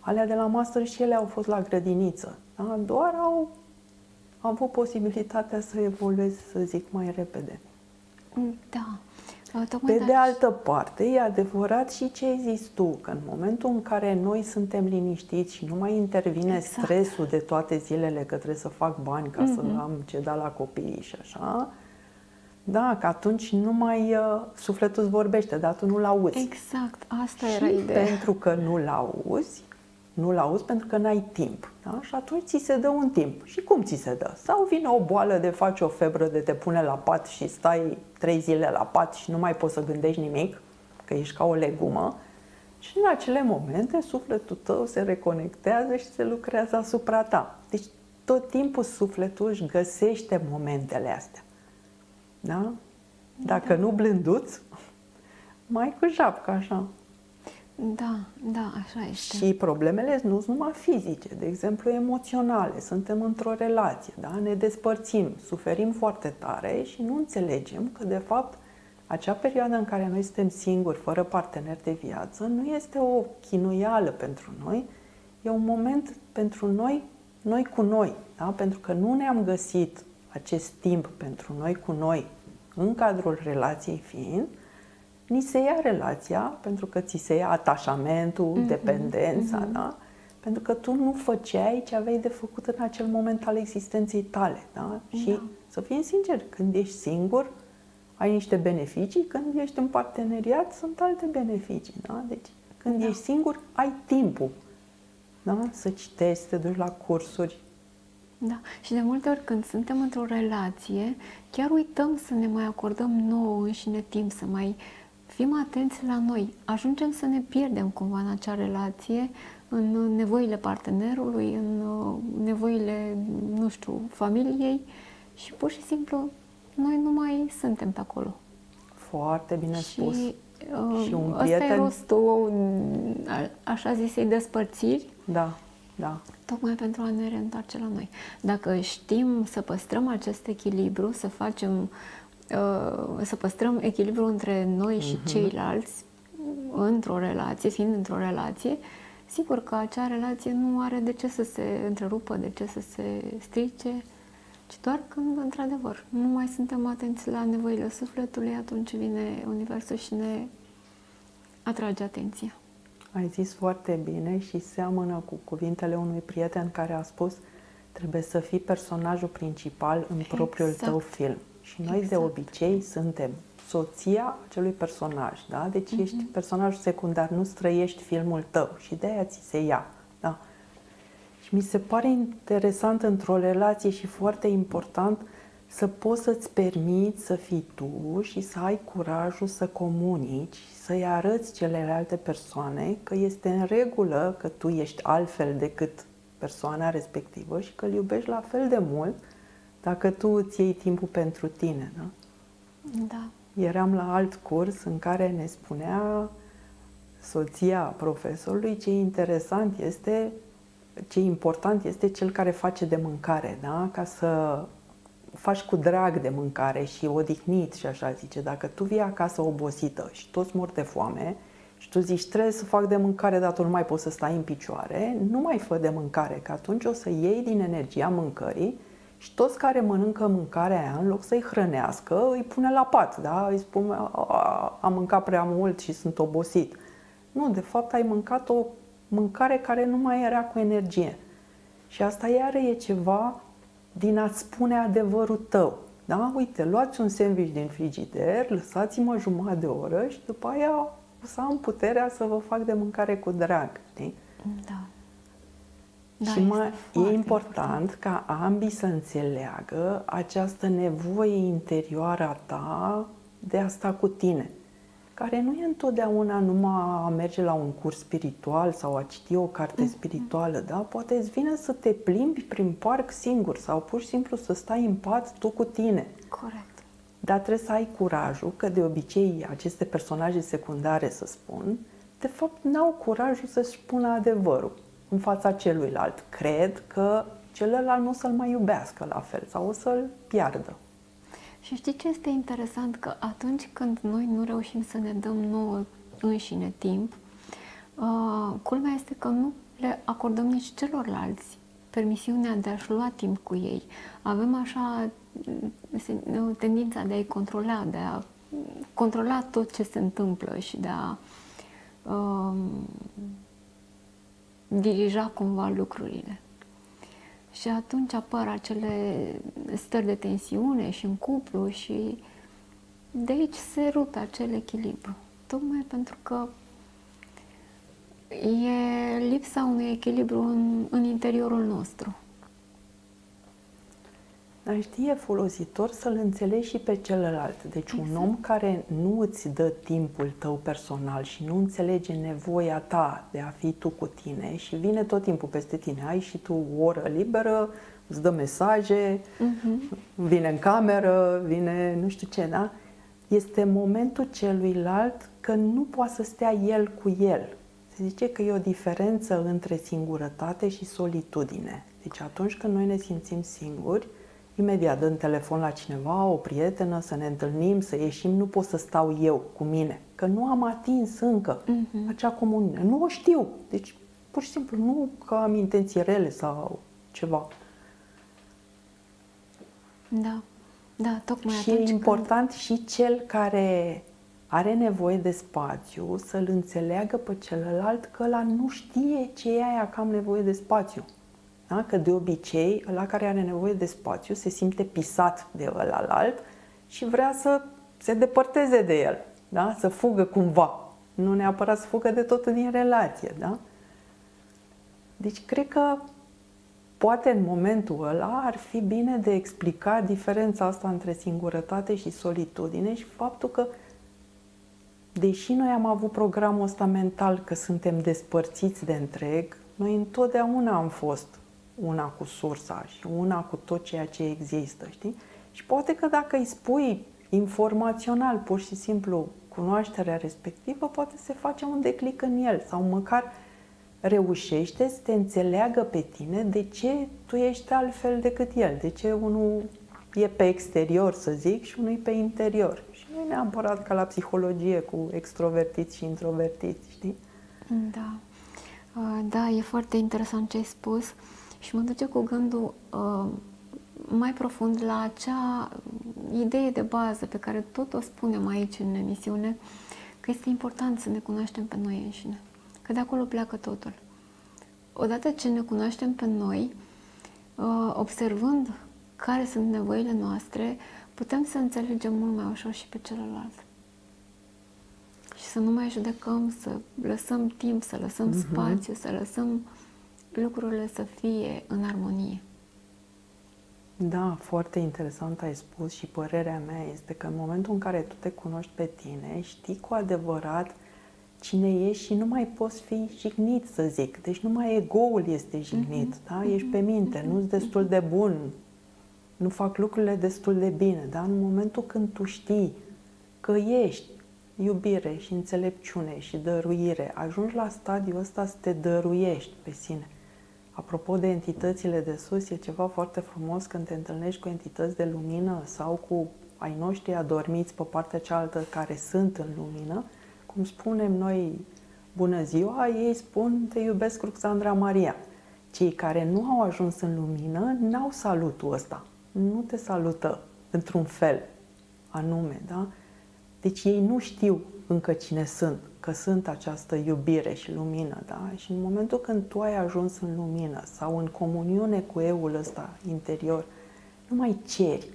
Alea de la master și ele au fost la grădiniță, da? Doar au avut posibilitatea să evolueze, să zic, mai repede. Da. Pe de altă parte, e adevărat și ce ai zis tu, că în momentul în care noi suntem liniștiți și nu mai intervine exact. stresul de toate zilele că trebuie să fac bani ca mm-hmm. să mhm. am ce da la copii și așa, da, că atunci nu mai uh, sufletul îți vorbește, dar tu nu-l auzi. Exact, asta și era ideea. pentru că nu-l auzi, nu-l auzi pentru că n-ai timp. Da? Și atunci ți se dă un timp. Și cum ți se dă? Sau vine o boală de faci o febră de te pune la pat și stai trei zile la pat și nu mai poți să gândești nimic, că ești ca o legumă. Și în acele momente sufletul tău se reconectează și se lucrează asupra ta. Deci tot timpul sufletul își găsește momentele astea. Da? Dacă da. nu blânduți, <laughs> mai cu japca așa. Da, da, așa este. Și problemele nu sunt numai fizice, de exemplu emoționale. Suntem într-o relație, da? ne despărțim, suferim foarte tare și nu înțelegem că, de fapt, acea perioadă în care noi suntem singuri, fără partener de viață, nu este o chinuială pentru noi, e un moment pentru noi, noi cu noi, da? pentru că nu ne-am găsit acest timp pentru noi cu noi în cadrul relației fiind, ni se ia relația, pentru că ți se ia atașamentul, mm-hmm, dependența, mm-hmm. da? Pentru că tu nu făceai ce aveai de făcut în acel moment al existenței tale, da? da. Și să fim sinceri, când ești singur, ai niște beneficii, când ești în parteneriat, sunt alte beneficii, da? Deci, când da. ești singur, ai timpul, da? Să citești, să te duci la cursuri, da, și de multe ori când suntem într-o relație, chiar uităm să ne mai acordăm nouă înșine timp, să mai fim atenți la noi. Ajungem să ne pierdem cumva în acea relație, în nevoile partenerului, în uh, nevoile, nu știu, familiei și pur și simplu noi nu mai suntem pe acolo. Foarte bine și, spus. Uh, și un prieten... Asta e rostul, așa zisei, despărțiri. Da, da. Tocmai pentru a ne reîntoarce la noi. Dacă știm să păstrăm acest echilibru, să facem Uh, să păstrăm echilibru între noi și uh-huh. ceilalți într-o relație, fiind într-o relație, sigur că acea relație nu are de ce să se întrerupă, de ce să se strice, ci doar când, într-adevăr, nu mai suntem atenți la nevoile sufletului, atunci vine Universul și ne atrage atenția. Ai zis foarte bine și seamănă cu cuvintele unui prieten care a spus trebuie să fii personajul principal în exact. propriul tău film. Și noi exact. de obicei suntem soția acelui personaj, da? Deci uh-huh. ești personajul secundar, nu străiești filmul tău și de aia ți se ia, da? Și mi se pare interesant într-o relație și foarte important să poți să-ți permiți să fii tu și să ai curajul să comunici, să-i arăți celelalte persoane că este în regulă că tu ești altfel decât persoana respectivă și că îl iubești la fel de mult dacă tu îți iei timpul pentru tine, da? Da. Eram la alt curs în care ne spunea soția profesorului ce interesant este, ce important este cel care face de mâncare, da? Ca să faci cu drag de mâncare și odihnit și așa zice. Dacă tu vii acasă obosită și toți mor de foame și tu zici trebuie să fac de mâncare, dar tu nu mai poți să stai în picioare, nu mai fă de mâncare, că atunci o să iei din energia mâncării și toți care mănâncă mâncarea aia, în loc să-i hrănească, îi pune la pat, da? Îi spune, am mâncat prea mult și sunt obosit. Nu, de fapt ai mâncat o mâncare care nu mai era cu energie. Și asta iară e ceva din a-ți spune adevărul tău. Da? Uite, luați un sandwich din frigider, lăsați-mă jumătate de oră și după aia o să am puterea să vă fac de mâncare cu drag. Știi? Da. Da, și mai e important, important ca ambii să înțeleagă această nevoie interioară a ta de a sta cu tine, care nu e întotdeauna numai a merge la un curs spiritual sau a citi o carte mm-hmm. spirituală, da? Poate îți vine să te plimbi prin parc singur sau pur și simplu să stai în pat tu cu tine. Corect. Dar trebuie să ai curajul, că de obicei aceste personaje secundare, să spun, de fapt n-au curajul să-și spună adevărul în fața celuilalt. Cred că celălalt nu o să-l mai iubească la fel sau o să-l piardă. Și știi ce este interesant? Că atunci când noi nu reușim să ne dăm nouă înșine timp, uh, culmea este că nu le acordăm nici celorlalți permisiunea de a-și lua timp cu ei. Avem așa mm, tendința de a-i controla, de a controla tot ce se întâmplă și de a uh, dirija cumva lucrurile. Și atunci apar acele stări de tensiune și în cuplu și de aici se rupe acel echilibru. Tocmai pentru că e lipsa unui echilibru în, în interiorul nostru. Dar știi, e folositor să-l înțelegi și pe celălalt. Deci exact. un om care nu îți dă timpul tău personal și nu înțelege nevoia ta de a fi tu cu tine și vine tot timpul peste tine, ai și tu o oră liberă, îți dă mesaje, uh-huh. vine în cameră, vine nu știu ce, da? Este momentul celuilalt că nu poate să stea el cu el. Se zice că e o diferență între singurătate și solitudine. Deci atunci când noi ne simțim singuri, imediat dăm telefon la cineva, o prietenă, să ne întâlnim, să ieșim, nu pot să stau eu cu mine, că nu am atins încă uh-huh. acea comuniune. Nu o știu. Deci, pur și simplu, nu că am intenții rele sau ceva. Da, da, tocmai Și e important când... și cel care are nevoie de spațiu să-l înțeleagă pe celălalt că ăla nu știe ce e aia că am nevoie de spațiu. Da? Că de obicei, ăla care are nevoie de spațiu se simte pisat de ălalt și vrea să se depărteze de el, da? să fugă cumva. Nu neapărat să fugă de tot din relație. Da? Deci cred că poate în momentul ăla ar fi bine de explicat diferența asta între singurătate și solitudine și faptul că deși noi am avut programul ăsta mental că suntem despărțiți de întreg, noi întotdeauna am fost una cu sursa și una cu tot ceea ce există, știi? Și poate că dacă îi spui informațional, pur și simplu, cunoașterea respectivă, poate se face un declic în el sau măcar reușește să te înțeleagă pe tine de ce tu ești altfel decât el, de ce unul e pe exterior, să zic, și unul e pe interior. Și nu e neapărat ca la psihologie cu extrovertiți și introvertiți, știi? Da. Da, e foarte interesant ce ai spus și mă duce cu gândul uh, mai profund la acea idee de bază pe care tot o spunem aici în emisiune, că este important să ne cunoaștem pe noi înșine, că de acolo pleacă totul. Odată ce ne cunoaștem pe noi, uh, observând care sunt nevoile noastre, putem să înțelegem mult mai ușor și pe celălalt. Și să nu mai judecăm, să lăsăm timp, să lăsăm uh-huh. spațiu, să lăsăm lucrurile să fie în armonie. Da, foarte interesant ai spus și părerea mea este că în momentul în care tu te cunoști pe tine, știi cu adevărat cine ești și nu mai poți fi jignit, să zic. Deci numai ego-ul este jignit, uh-huh. da? Ești pe minte, uh-huh. nu-ți destul de bun, nu fac lucrurile destul de bine, da? În momentul când tu știi că ești iubire și înțelepciune și dăruire, ajungi la stadiul ăsta să te dăruiești pe sine. Apropo de entitățile de sus, e ceva foarte frumos când te întâlnești cu entități de lumină sau cu ai noștri adormiți pe partea cealaltă care sunt în lumină, cum spunem noi bună ziua, ei spun te iubesc Ruxandra Maria. Cei care nu au ajuns în lumină n-au salutul ăsta. Nu te salută într-un fel anume, da? Deci ei nu știu încă cine sunt că sunt această iubire și lumină, da? Și în momentul când tu ai ajuns în lumină sau în comuniune cu eul ăsta interior, nu mai ceri,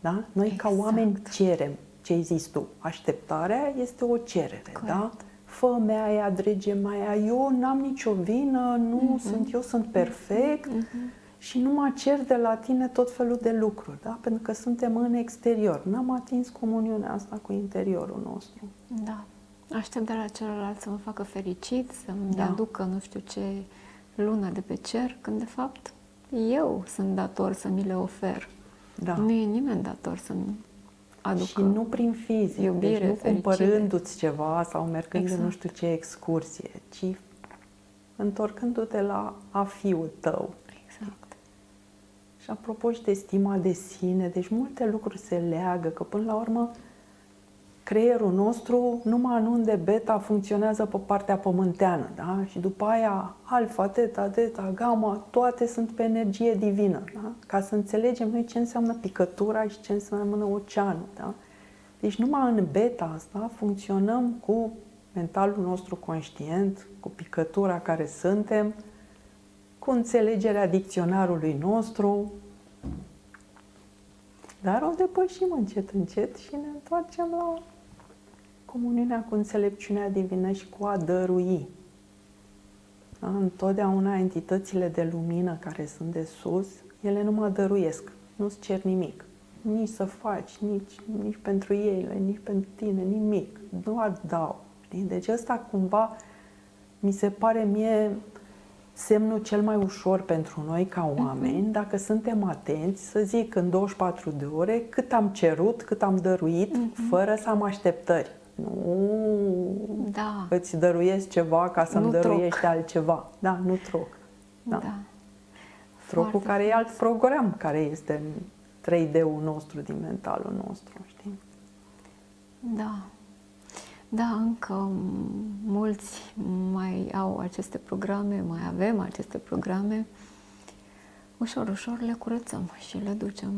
da? Noi exact. ca oameni cerem. Ce ai zis tu? Așteptarea este o cerere, Corect. da? Fă mea aia, drege mai aia, eu n-am nicio vină, nu uh-huh. sunt, eu sunt perfect uh-huh. și nu mă cer de la tine tot felul de lucruri, da? Pentru că suntem în exterior. N-am atins comuniunea asta cu interiorul nostru. Da. Aștept de la celălalt să mă facă fericit, să-mi da. aducă nu știu ce lună de pe cer, când de fapt eu sunt dator să mi le ofer. Da. Nu e nimeni dator să-mi aducă Și nu prin fizic, iubire, deci nu fericire. cumpărându-ți ceva sau mergând exact. în nu știu ce excursie, ci întorcându-te la a fiul tău. Exact. Și apropo și de stima de sine, deci multe lucruri se leagă, că până la urmă creierul nostru, numai în unde beta funcționează pe partea pământeană, da? Și după aia alfa, teta, deta, gamma, toate sunt pe energie divină, da? Ca să înțelegem noi ce înseamnă picătura și ce înseamnă oceanul, da? Deci numai în beta asta funcționăm cu mentalul nostru conștient, cu picătura care suntem, cu înțelegerea dicționarului nostru, dar o depășim încet, încet și ne întoarcem la comuniunea cu înțelepciunea divină și cu a dărui. Da? Întotdeauna entitățile de lumină care sunt de sus, ele nu mă dăruiesc, nu-ți cer nimic. Nici să faci, nici, nici pentru ele, nici pentru tine, nimic. Doar dau. Știi? Deci ăsta cumva mi se pare mie semnul cel mai ușor pentru noi ca mhm. oameni, dacă suntem atenți, să zic în 24 de ore, cât am cerut, cât am dăruit, uh-huh. fără să am așteptări. Nu Da. Îți dăruiesc ceva ca să-mi Nu dăruiești troc. altceva. Da, nu troc. Da. Da. Trocul Foarte care e alt frumos. program, care este în 3D-ul nostru, din mentalul nostru, știi? Da. Da, încă mulți mai au aceste programe, mai avem aceste programe. Ușor, ușor le curățăm și le ducem,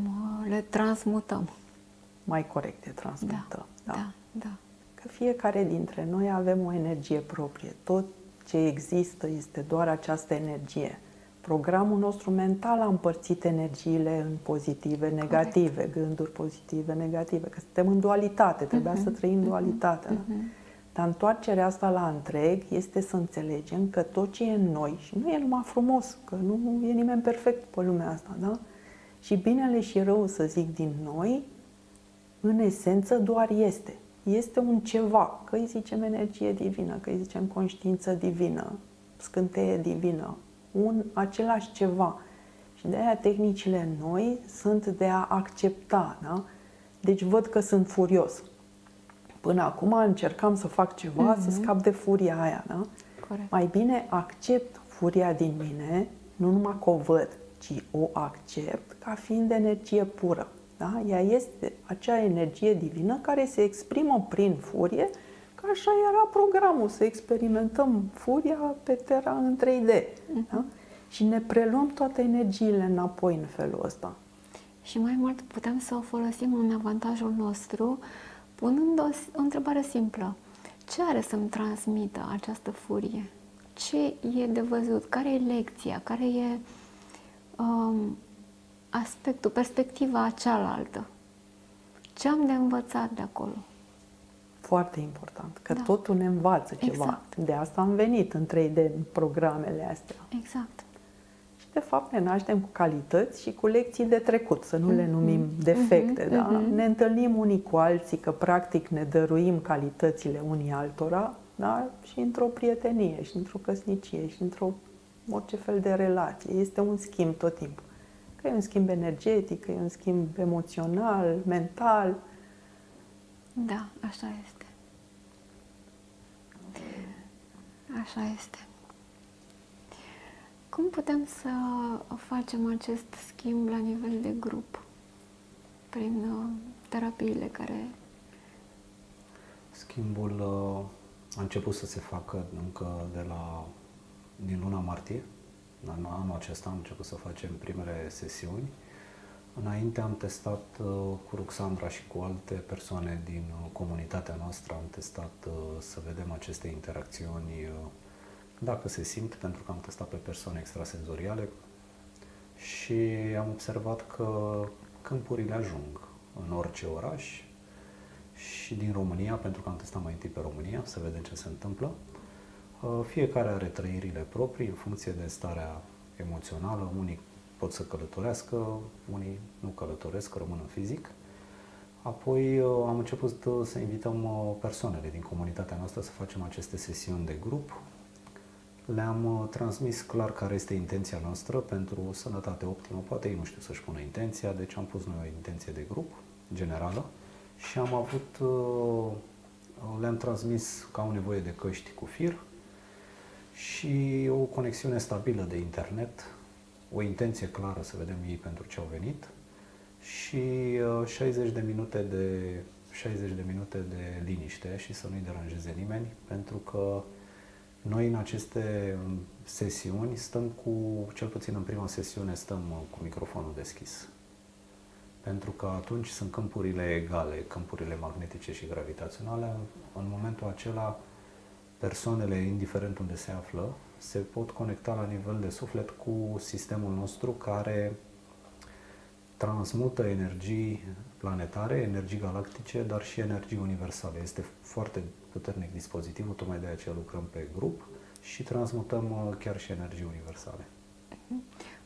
le transmutăm. Mai corect de Da, transmutăm. da, da. Că fiecare dintre noi avem o energie proprie. Tot ce există este doar această energie. Programul nostru mental a împărțit energiile în pozitive, negative, gânduri pozitive, negative, că suntem în dualitate, trebuia să trăim dualitatea. da? Dar întoarcerea asta la întreg este să înțelegem că tot ce e în noi, și nu e numai frumos, că nu e nimeni perfect pe lumea asta, da? Și binele și rău, să zic, din noi, în esență doar este. Este un ceva, că îi zicem energie divină, că îi zicem conștiință divină, scânteie divină, un același ceva. Și de aia tehnicile noi sunt de a accepta, da? Deci văd că sunt furios. Până acum încercam să fac ceva, mm-hmm. să scap de furia aia, da? Corect. Mai bine accept furia din mine, nu numai că o văd, ci o accept ca fiind energie pură. Da? Ea este acea energie divină care se exprimă prin furie, că așa era programul, să experimentăm furia pe Terra în 3D. Da? Și ne preluăm toate energiile înapoi în felul ăsta. Și mai mult putem să o folosim în avantajul nostru, punând o, o întrebare simplă. Ce are să-mi transmită această furie? Ce e de văzut? Care e lecția? Care e um, aspectul, perspectiva cealaltă? Ce am de învățat de acolo? Foarte important, că Da. totul ne învață ceva. Exact. De asta am venit în 3D în programele astea. Exact. Și de fapt ne naștem cu calități și cu lecții de trecut, să nu le Mhm. numim defecte, da? Ne întâlnim unii cu alții, că practic ne dăruim calitățile unii altora, da? Și într-o prietenie, și într-o căsnicie, și într-o orice fel de relație. Este un schimb tot timpul. Că e un schimb energetic, că e un schimb emoțional, mental. Da, așa este. Așa este. Cum putem să facem acest schimb la nivel de grup? Prin uh, terapiile care... Schimbul uh, a început să se facă încă de la din luna martie. În anul acesta am început să facem primele sesiuni. Înainte am testat uh, cu Ruxandra și cu alte persoane din uh, comunitatea noastră, am testat uh, să vedem aceste interacțiuni, uh, dacă se simt, pentru că am testat pe persoane extrasenzoriale și am observat că câmpurile ajung în orice oraș și din România, pentru că am testat mai întâi pe România, să vedem ce se întâmplă. Uh, Fiecare are trăirile proprii în funcție de starea emoțională. Unii pot să călătorească, unii nu călătoresc, rămân în fizic. Apoi uh, am început uh, să invităm uh, persoanele din comunitatea noastră să facem aceste sesiuni de grup. Le-am uh, transmis clar care este intenția noastră pentru o sănătate optimă. Poate ei nu știu să-și pună intenția, deci am pus noi o intenție de grup generală și am avut, uh, le-am transmis că au nevoie de căști cu fir și o conexiune stabilă de internet, o intenție clară să vedem ei pentru ce au venit și uh, 60 de minute de 60 de minute de liniște și să nu-i deranjeze nimeni, pentru că noi în aceste um, sesiuni stăm cu, cel puțin în prima sesiune, stăm uh, cu microfonul deschis. Pentru că atunci sunt câmpurile egale, câmpurile magnetice și gravitaționale. În momentul acela, persoanele, indiferent unde se află, se pot conecta la nivel de suflet cu sistemul nostru care transmută energii planetare, energii galactice, dar și energii universale. Este foarte puternic dispozitivul, tocmai de aceea lucrăm pe grup și transmutăm uh, chiar și energii universale.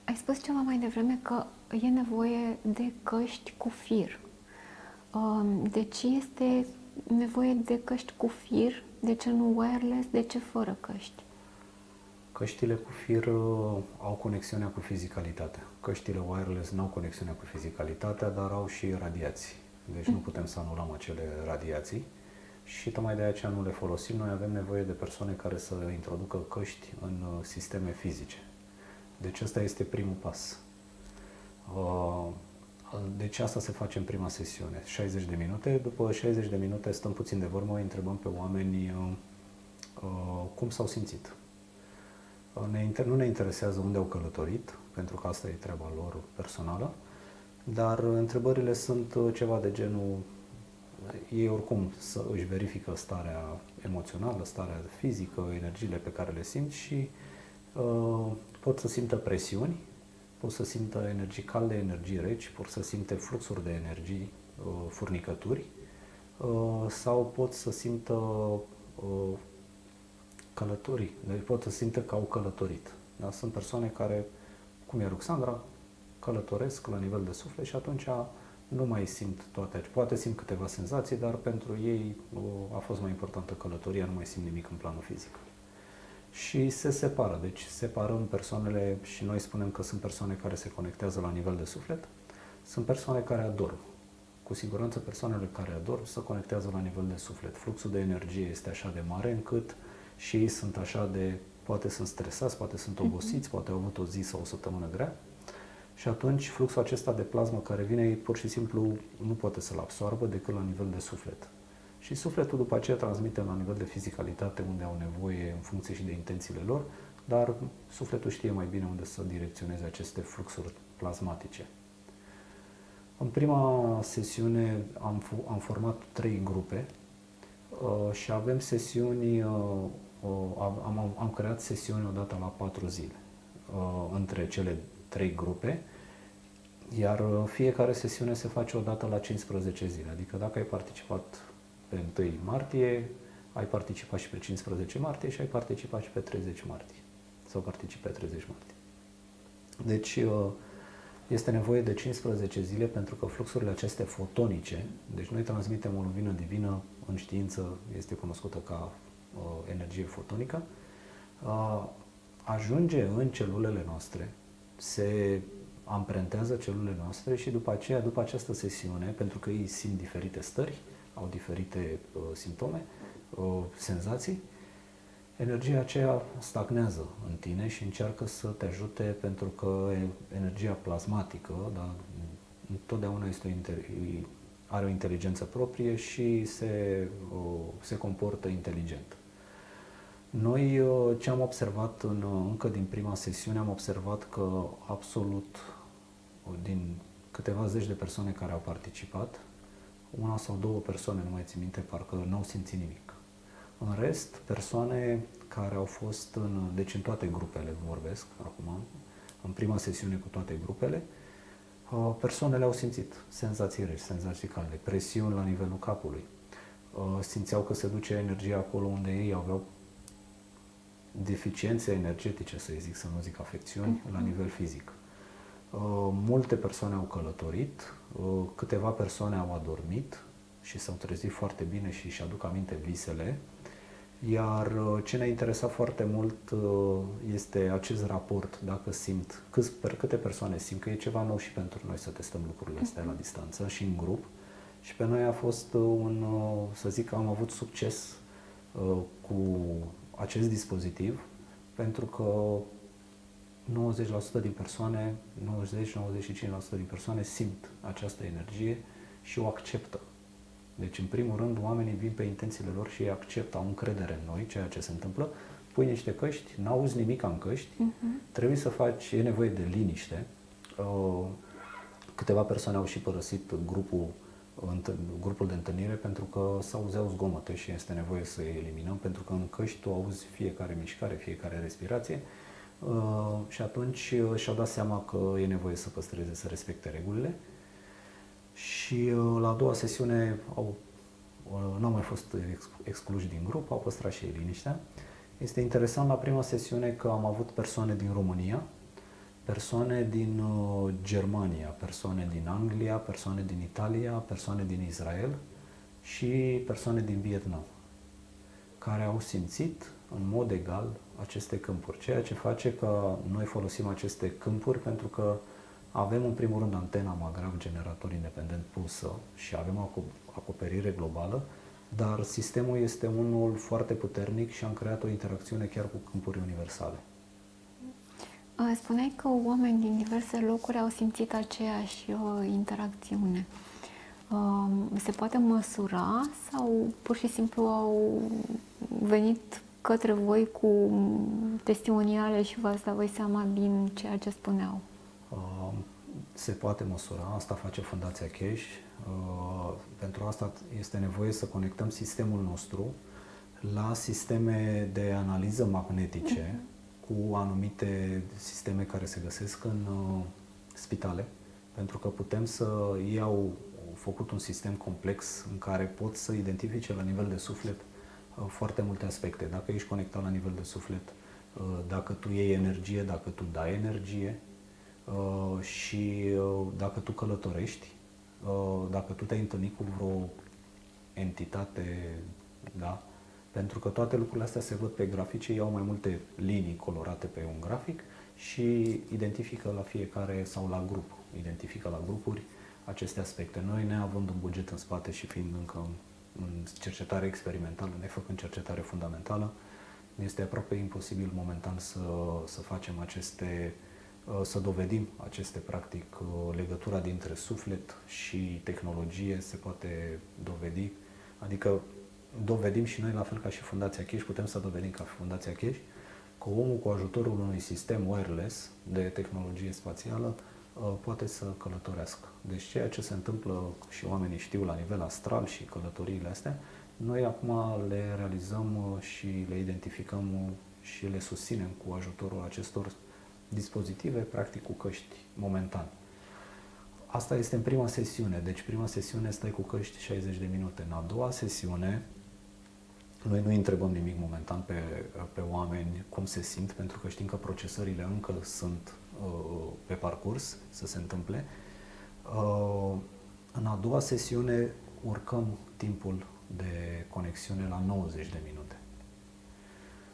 Ai spus ceva mai devreme că e nevoie de căști cu fir. Um, De ce este nevoie de căști cu fir? De ce nu wireless? De ce fără căști? Căștile cu fir uh, au conexiunea cu fizicalitatea. Căștile wireless nu au conexiunea cu fizicalitatea, dar au și radiații. Deci nu putem să anulăm acele radiații. și tocmai de aceea nu le folosim. Noi avem nevoie de persoane care să introducă căști în uh, sisteme fizice. Deci ăsta este primul pas. Uh, deci asta se face în prima sesiune, 60 de minute. După 60 de minute stăm puțin de vorbă, îi întrebăm pe oameni uh, cum s-au simțit. Ne, nu ne interesează unde au călătorit, pentru că asta e treaba lor personală, dar întrebările sunt ceva de genul ei oricum să își verifică starea emoțională, starea fizică, energiile pe care le simt și uh, pot să simtă presiuni, pot să simtă energii calde, energii reci, pot să simte fluxuri de energii, uh, furnicături uh, sau pot să simtă uh, călătorii, deci pot să simtă că au călătorit. Da? Sunt persoane care, cum e Ruxandra, călătoresc la nivel de suflet și atunci nu mai simt toate acestea. Poate simt câteva senzații, dar pentru ei a fost mai importantă călătoria, nu mai simt nimic în planul fizic. Și se separă, deci separăm persoanele și noi spunem că sunt persoane care se conectează la nivel de suflet, sunt persoane care adorm. Cu siguranță persoanele care adorm se conectează la nivel de suflet. Fluxul de energie este așa de mare încât și ei sunt așa de, poate sunt stresați, poate sunt mhm. obosiți, poate au avut o zi sau o săptămână grea, și atunci fluxul acesta de plasmă care vine, pur și simplu nu poate să-l absoarbă decât la nivel de suflet. Și sufletul după aceea transmite la nivel de fizicalitate unde au nevoie în funcție și de intențiile lor, dar sufletul știe mai bine unde să direcționeze aceste fluxuri plasmatice. În prima sesiune am, am format trei grupe uh, și avem sesiuni, uh, uh, am, am, am creat sesiuni odată la patru zile uh, între cele trei grupe, iar uh, fiecare sesiune se face odată la 15 zile. Adică dacă ai participat pe 1 martie, ai participat și pe 15 martie și ai participat și pe 30 martie. Sau participi pe 30 martie. Deci uh, este nevoie de 15 zile pentru că fluxurile acestea fotonice, deci noi transmitem o lumină divină, în știință este cunoscută ca uh, energie fotonică, uh, ajunge în celulele noastre, se amprentează celulele noastre și după aceea, după această sesiune, pentru că ei simt diferite stări, au diferite uh, simptome, uh, senzații, energia aceea stagnează în tine și încearcă să te ajute pentru că energia plasmatică, da, întotdeauna este o are o inteligență proprie și se, uh, se comportă inteligent. Noi uh, ce am observat în, uh, încă din prima sesiune, am observat că absolut uh, din câteva zeci de persoane care au participat, una sau două persoane, nu mai țin minte, parcă n-au simțit nimic. În rest, persoane care au fost în, deci în toate grupele vorbesc acum, în prima sesiune cu toate grupele, persoanele au simțit senzații reci, senzații calde, presiuni la nivelul capului, simțeau că se duce energia acolo unde ei aveau deficiențe energetice, să zic, să nu zic afecțiuni, uh-huh. la nivel fizic. Uh, multe persoane au călătorit, uh, câteva persoane au adormit și s-au trezit foarte bine și își aduc aminte visele, iar uh, ce ne-a interesat foarte mult este acest raport, dacă simt, câți, câte persoane simt, că e ceva nou și pentru noi să testăm lucrurile astea la distanță și în grup. Și pe noi a fost un, să zic, am avut succes cu acest dispozitiv pentru că 90% din persoane, 90-95% din persoane simt această energie și o acceptă. Deci, în primul rând, oamenii vin pe intențiile lor și acceptă, au încredere în noi, ceea ce se întâmplă. Pui niște căști, n-auzi nimic în căști, uh-huh. trebuie să faci, e nevoie de liniște. Uh, câteva persoane au și părăsit grupul grupul de întâlnire pentru că se auzeau zgomote și este nevoie să îi eliminăm pentru că în căști tu auzi fiecare mișcare, fiecare respirație uh, și atunci uh, și-au dat seama că e nevoie să păstreze, să respecte regulile și uh, la a doua sesiune au, n-au mai fost excluși din grup, au păstrat și ei liniștea. Este interesant la prima sesiune că am avut persoane din România, persoane din uh, Germania, persoane din Anglia, persoane din Italia, persoane din Israel și persoane din Vietnam, care au simțit în mod egal aceste câmpuri, ceea ce face că noi folosim aceste câmpuri pentru că avem în primul rând antena Magrav generator independent pusă și avem o acoperire globală, dar sistemul este unul foarte puternic și am creat o interacțiune chiar cu câmpuri universale. Spuneai că oameni din diverse locuri au simțit aceeași uh, interacțiune. Uh, se poate măsura sau pur și simplu au venit către voi cu testimoniale și vă ați dat voi seama din ceea ce spuneau? Uh, se poate măsura, asta face Fundația Cash. Uh, pentru asta este nevoie să conectăm sistemul nostru la sisteme de analiză magnetice uh-huh. cu anumite sisteme care se găsesc în uh, spitale, pentru că putem să iau făcut un sistem complex în care pot să identifice la nivel de suflet uh, foarte multe aspecte. Dacă ești conectat la nivel de suflet, uh, dacă tu iei energie, dacă tu dai energie uh, și dacă tu călătorești, dacă tu te-ai întâlnit cu vreo entitate, da? Pentru că toate lucrurile astea se văd pe grafice, iau mai multe linii colorate pe un grafic și identifică la fiecare sau la grup, identifică la grupuri uh, aceste aspecte. Noi, neavând un buget în spate și fiind încă în cercetare experimentală, nefăcând cercetare fundamentală, este aproape imposibil momentan să, să facem aceste, uh, să dovedim aceste, practic, uh, legătura dintre suflet și tehnologie se poate dovedi. Adică dovedim și noi, la fel ca și Fundația Cash, putem să dovedim ca Fundația Cash, că omul cu ajutorul unui sistem wireless de tehnologie spațială Uh, poate să călătorească. Deci ceea ce se întâmplă și oamenii știu la nivel astral și călătoriile astea, noi acum le realizăm uh, și le identificăm uh, și le susținem cu ajutorul acestor dispozitive, practic cu căști momentan. Asta este în prima sesiune, deci prima sesiune stai cu căști 60 de minute. În a doua sesiune, noi nu întrebăm nimic momentan pe, pe oameni cum se simt, pentru că știm că procesările încă sunt Uh, pe parcurs să se întâmple. Uh, în a doua sesiune urcăm timpul de conexiune la 90 de minute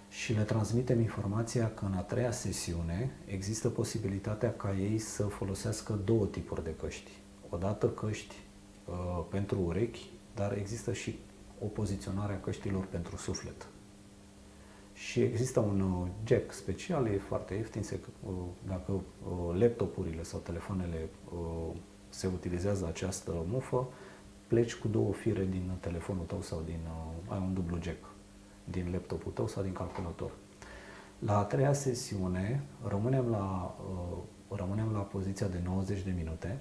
și le transmitem informația că în a treia sesiune există posibilitatea ca ei să folosească două tipuri de căști. Odată căști uh, pentru urechi, dar există și o poziționare a căștilor pentru suflet și există un uh, jack special, e foarte ieftin, se, uh, dacă uh, laptopurile sau telefoanele se utilizează această mufă, pleci cu două fire din telefonul tău sau din, ai un dublu jack din laptopul tău sau din calculator. La a treia sesiune rămânem la, rămânem la poziția de 90 de minute,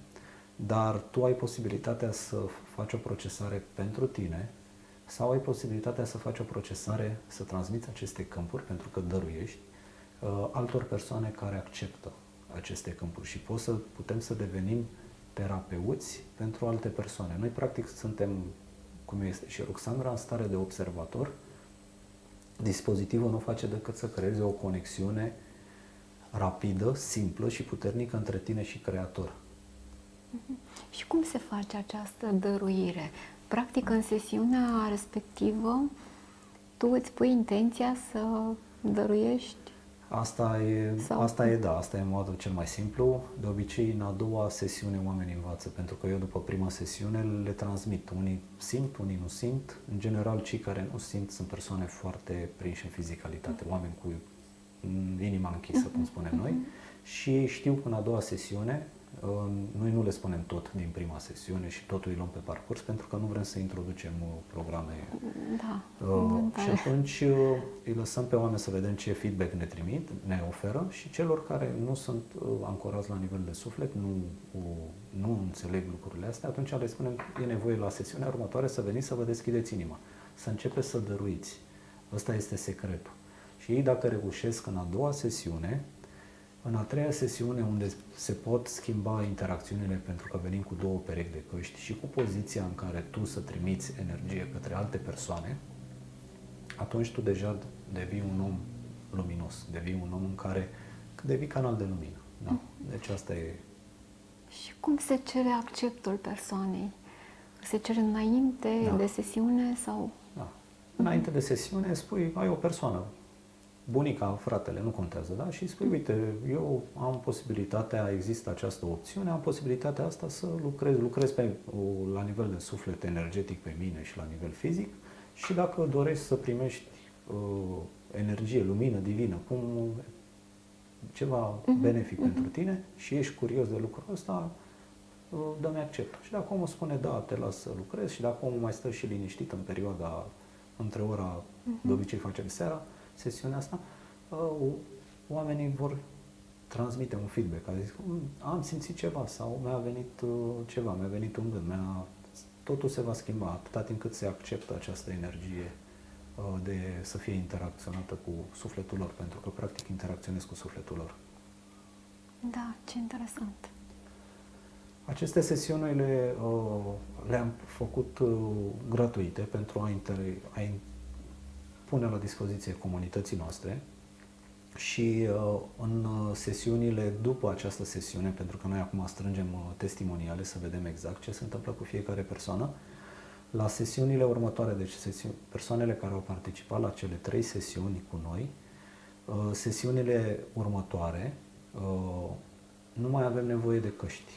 dar tu ai posibilitatea să faci o procesare pentru tine sau ai posibilitatea să faci o procesare, să transmiți aceste câmpuri, pentru că dăruiești, uh, altor persoane care acceptă aceste câmpuri și pot să, putem să devenim terapeuți pentru alte persoane. Noi, practic, suntem, cum este și Ruxandra, în stare de observator. Dispozitivul nu face decât să creeze o conexiune rapidă, simplă și puternică între tine și creator. Mhm. Și cum se face această dăruire? Practic, în sesiunea respectivă, tu îți pui intenția să dăruiești Asta e, Sau... asta e, da, asta e modul cel mai simplu. De obicei, în a doua sesiune oamenii învață, pentru că eu după prima sesiune le transmit. Unii simt, unii nu simt. În general, cei care nu simt sunt persoane foarte prinși în fizicalitate, oameni cu inima închisă, cum spunem noi. Și ei știu că în a doua sesiune noi nu le spunem tot din prima sesiune și totul îi luăm pe parcurs pentru că nu vrem să introducem uh, programe. Da, uh, și atunci uh, îi lăsăm pe oameni să vedem ce feedback ne trimit, ne oferă și celor care nu sunt uh, ancorați la nivel de suflet, nu, uh, nu înțeleg lucrurile astea, atunci le spunem e nevoie la sesiunea următoare să veniți să vă deschideți inima, să începeți să dăruiți. Ăsta este secretul. Și ei dacă reușesc în a doua sesiune, în a treia sesiune, unde se pot schimba interacțiunile pentru că venim cu două perechi de căști și cu poziția în care tu să trimiți energie către alte persoane, atunci tu deja devii un om luminos, devii un om în care devii canal de lumină. Da? Deci asta e... Și cum se cere acceptul persoanei? Se cere înainte da. de sesiune sau... Da. Înainte de sesiune spui, ai o persoană bunica, fratele, nu contează, da? Și spui, uite, eu am posibilitatea, există această opțiune, am posibilitatea asta să lucrez, lucrez pe, la nivel de suflet energetic pe mine și la nivel fizic și dacă dorești să primești uh, energie, lumină divină, cum ceva uh-huh. benefic uh-huh. pentru tine și ești curios de lucrul ăsta, uh, dă-mi accept. Și dacă omul spune da, te las să lucrezi și dacă omul mai stă și liniștit în perioada între ora, uh-huh. de obicei facem seara, sesiunea asta, uh, oamenii vor transmite un feedback, a zis, mm, am simțit ceva sau mi-a venit uh, ceva, mi-a venit un gând, mi-a... totul se va schimba atâta timp cât se acceptă această energie uh, de să fie interacționată cu sufletul lor, pentru că practic interacționez cu sufletul lor. Da, ce interesant. Aceste sesiuni le, uh, le-am făcut gratuite pentru a, inter- a pune la dispoziție comunității noastre, și uh, în uh, sesiunile după această sesiune, pentru că noi acum strângem uh, testimoniale să vedem exact ce se întâmplă cu fiecare persoană, la sesiunile următoare, deci sesiuni, persoanele care au participat la cele trei sesiuni cu noi, sesiunile următoare nu mai avem nevoie de căști.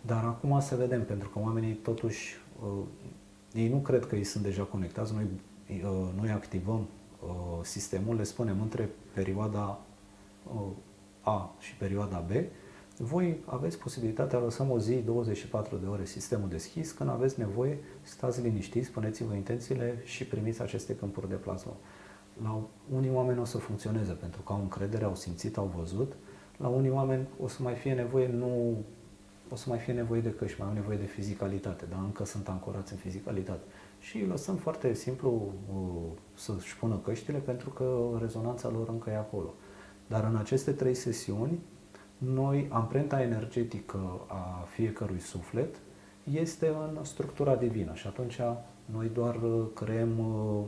Dar acum să vedem, pentru că oamenii totuși, ei nu cred că ei sunt deja conectați, noi, noi activăm Uh, sistemul, le spunem între perioada uh, A și perioada B, voi aveți posibilitatea, lăsăm o zi, 24 de ore, sistemul deschis, când aveți nevoie, stați liniștiți, spuneți-vă intențiile și primiți aceste câmpuri de plasmă. La unii oameni o să funcționeze pentru că au încredere, au simțit, au văzut. La unii oameni o să mai fie nevoie, nu o să mai fie nevoie de căști, mai au nevoie de fizicalitate, dar încă sunt ancorați în fizicalitate și lăsăm foarte simplu uh, să-și pună căștile pentru că rezonanța lor încă e acolo. Dar în aceste trei sesiuni, noi, amprenta energetică a fiecărui suflet este în structura divină și atunci noi doar uh, creăm uh,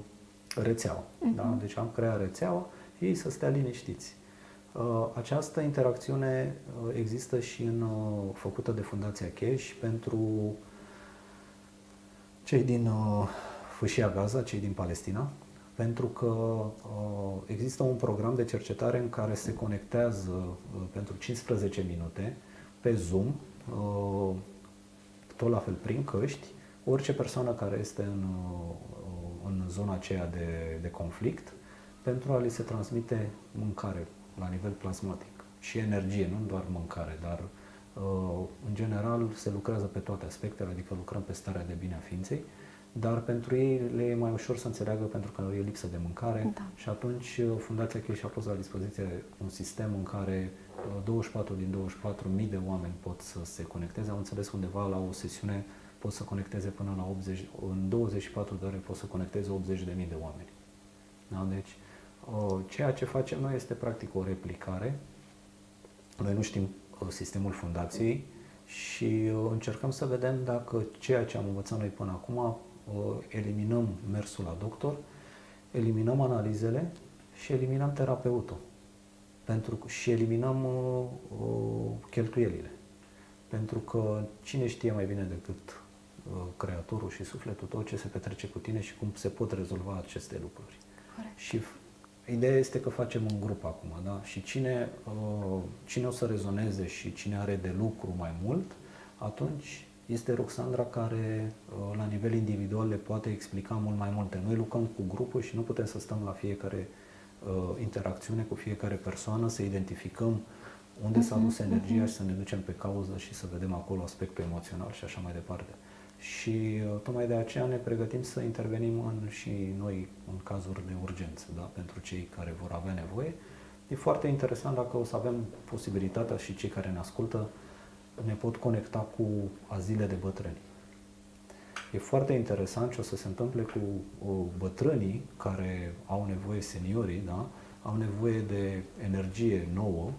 rețeaua. Uh-huh. Da? Deci am creat rețeaua, ei să stea liniștiți. Această interacțiune există și în făcută de Fundația Cash pentru cei din uh, Fâșia Gaza, cei din Palestina, pentru că uh, există un program de cercetare în care se conectează uh, pentru 15 minute pe Zoom, uh, tot la fel prin căști, orice persoană care este în, uh, în zona aceea de, de conflict, pentru a li se transmite mâncare la nivel plasmatic și energie, nu doar mâncare, dar Uh, în general se lucrează pe toate aspectele, adică lucrăm pe starea de bine a ființei, dar pentru ei le e mai ușor să înțeleagă pentru că e lipsă de mâncare da. și atunci uh, Fundația Chei și-a pus la dispoziție un sistem în care 24 uh, din 24 mii de oameni pot să se conecteze. Am înțeles undeva la o sesiune pot să conecteze până la 80, în 24 de ore pot să conecteze 80 de mii de oameni. Da? Deci, ceea ce facem noi este practic o replicare. Noi nu știm sistemul fundației și uh, încercăm să vedem dacă ceea ce am învățat noi până acum uh, eliminăm mersul la doctor, eliminăm analizele și eliminăm terapeutul. Pentru, și eliminăm uh, uh, cheltuielile. Pentru că cine știe mai bine decât uh, Creatorul și sufletul tău ce se petrece cu tine și cum se pot rezolva aceste lucruri. Corect. Și Ideea este că facem un grup acum, da? Și cine, uh, cine o să rezoneze și cine are de lucru mai mult, atunci este Roxandra care uh, la nivel individual le poate explica mult mai multe. Noi lucrăm cu grupul și nu putem să stăm la fiecare uh, interacțiune cu fiecare persoană, să identificăm unde s-a dus mhm, energia mhm. și să ne ducem pe cauză și să vedem acolo aspectul emoțional și așa mai departe și uh, tocmai de aceea ne pregătim să intervenim în, și noi în cazuri de urgență, da? pentru cei care vor avea nevoie. E foarte interesant dacă o să avem posibilitatea și cei care ne ascultă ne pot conecta cu azile de bătrâni. E foarte interesant ce o să se întâmple cu uh, bătrânii care au nevoie, seniorii, da? au nevoie de energie nouă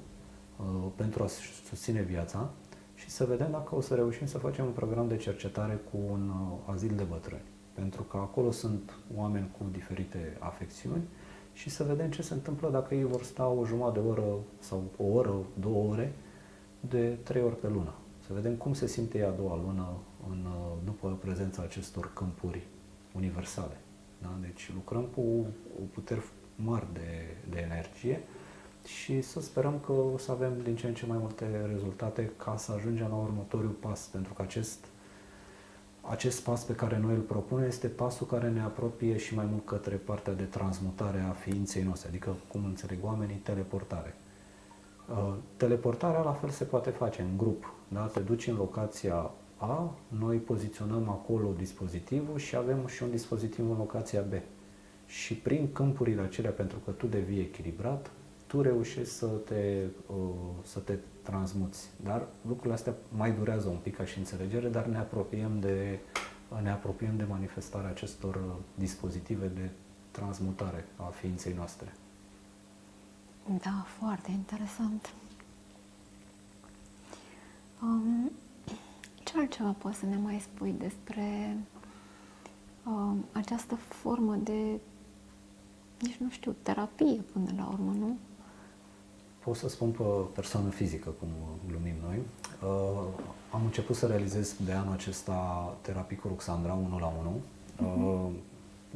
uh, pentru a susține viața și să vedem dacă o să reușim să facem un program de cercetare cu un uh, azil de bătrâni. Pentru că acolo sunt oameni cu diferite afecțiuni și să vedem ce se întâmplă dacă ei vor sta o jumătate de oră sau o oră, două ore, de trei ori pe lună. Să vedem cum se simte ea a doua lună în, uh, după prezența acestor câmpuri universale. Da? Deci lucrăm cu puteri mari de, de energie și să sperăm că o să avem din ce în ce mai multe rezultate ca să ajungem la următorul pas, pentru că acest, acest pas pe care noi îl propunem este pasul care ne apropie și mai mult către partea de transmutare a ființei noastre, adică, cum înțeleg oamenii, teleportare. Uh, teleportarea la fel se poate face în grup. Da? Te duci în locația A, noi poziționăm acolo dispozitivul și avem și un dispozitiv în locația B. Și prin câmpurile acelea, pentru că tu devii echilibrat, tu reușești să te, uh, să te transmuți. Dar lucrurile astea mai durează un pic ca și înțelegere, dar ne apropiem de, ne apropiem de manifestarea acestor dispozitive de transmutare a ființei noastre. Da, foarte interesant. Um, ce altceva poți să ne mai spui despre um, această formă de, nici nu știu, terapie până la urmă, nu? Pot să spun pe persoană fizică, cum glumim noi. Uh, am început să realizez de anul acesta terapii cu Ruxandra 1 la 1. Uh-huh. Mhm.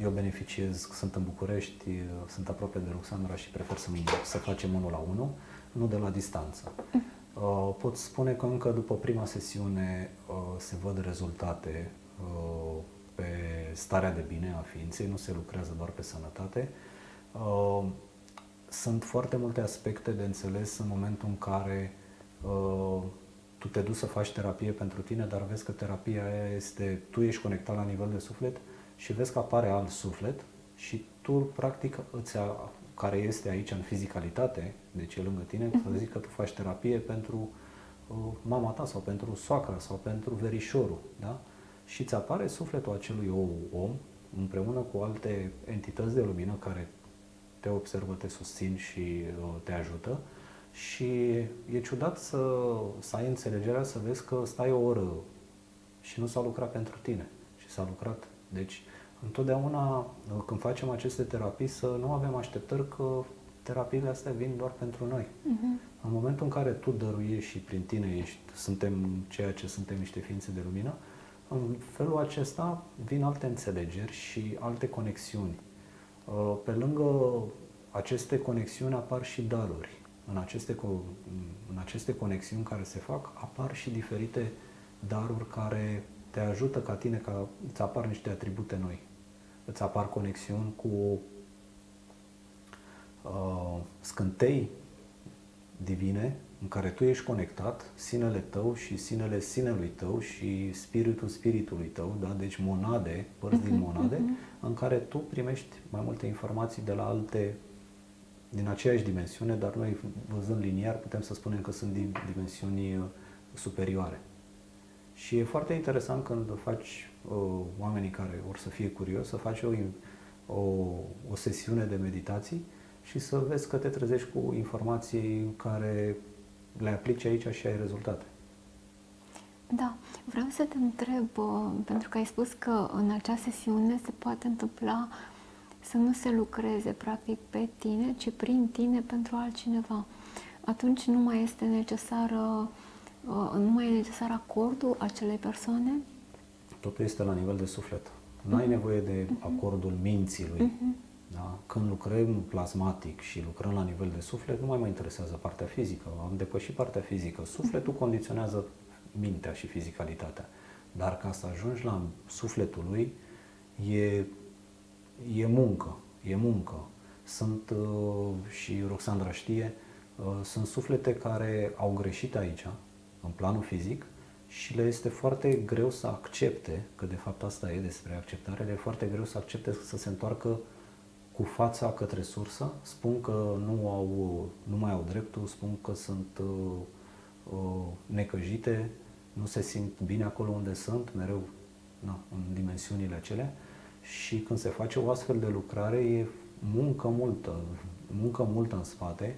Eu beneficiez, sunt în București, sunt aproape de Ruxandra și prefer să, să facem 1 la 1, nu de la distanță. Uh, pot spune că încă după prima sesiune uh, se văd rezultate uh, pe starea de bine a ființei, nu se lucrează doar pe sănătate. Uh, sunt foarte multe aspecte de înțeles în momentul în care uh, tu te duci să faci terapie pentru tine, dar vezi că terapia aia este, tu ești conectat la nivel de suflet și vezi că apare alt suflet și tu, practic, îți a, care este aici în fizicalitate, deci e lângă tine, uh-huh. să zic că tu faci terapie pentru uh, mama ta sau pentru soacra sau pentru verișorul, da? Și îți apare sufletul acelui om împreună cu alte entități de lumină care te observă, te susțin și uh, te ajută. Și e ciudat să, să ai înțelegerea, să vezi că stai o oră și nu s-a lucrat pentru tine, și s-a lucrat. Deci, întotdeauna uh, când facem aceste terapii să nu avem așteptări că terapiile astea vin doar pentru noi. Uh-huh. În momentul în care tu dăruiești și prin tine ești, suntem ceea ce suntem niște ființe de lumină, în felul acesta vin alte înțelegeri și alte conexiuni Uh, pe lângă aceste conexiuni apar și daruri. În aceste, în aceste conexiuni care se fac apar și diferite daruri care te ajută ca tine, ca îți apar niște atribute noi. Îți apar conexiuni cu uh, scântei divine în care tu ești conectat, sinele tău și sinele sinelui tău și spiritul spiritului tău, da? deci monade, părți din mhm, monade, uh-huh. în care tu primești mai multe informații de la alte, din aceeași dimensiune, dar noi văzând liniar putem să spunem că sunt din dimensiuni uh, superioare. Și e foarte interesant când faci uh, oamenii care vor să fie curioși, să faci o, o, o sesiune de meditații și să vezi că te trezești cu informații care le aplici aici și ai rezultate. Da, vreau să te întreb, uh, pentru că ai spus că în acea sesiune se poate întâmpla să nu se lucreze practic pe tine, ci prin tine pentru altcineva. Atunci nu mai este necesar, uh, nu mai e necesar acordul acelei persoane? Totul este la nivel de suflet. Nu ai uh-huh. nevoie de mhm. acordul minții lui. Uh-huh. Da? Când lucrăm plasmatic și lucrăm la nivel de suflet, nu mai mă interesează partea fizică. Am depășit partea fizică. Sufletul condiționează mintea și fizicalitatea. Dar ca să ajungi la sufletul lui, e, e muncă. E muncă. Sunt, uh, și Roxandra știe, uh, sunt suflete care au greșit aici, în planul fizic, și le este foarte greu să accepte, că de fapt asta e despre acceptare, le e foarte greu să accepte să se întoarcă cu fața către sursă, spun că nu, au, nu mai au dreptul, spun că sunt uh, uh, necăjite, nu se simt bine acolo unde sunt, mereu na, în dimensiunile acelea și când se face o astfel de lucrare e muncă multă, muncă multă în spate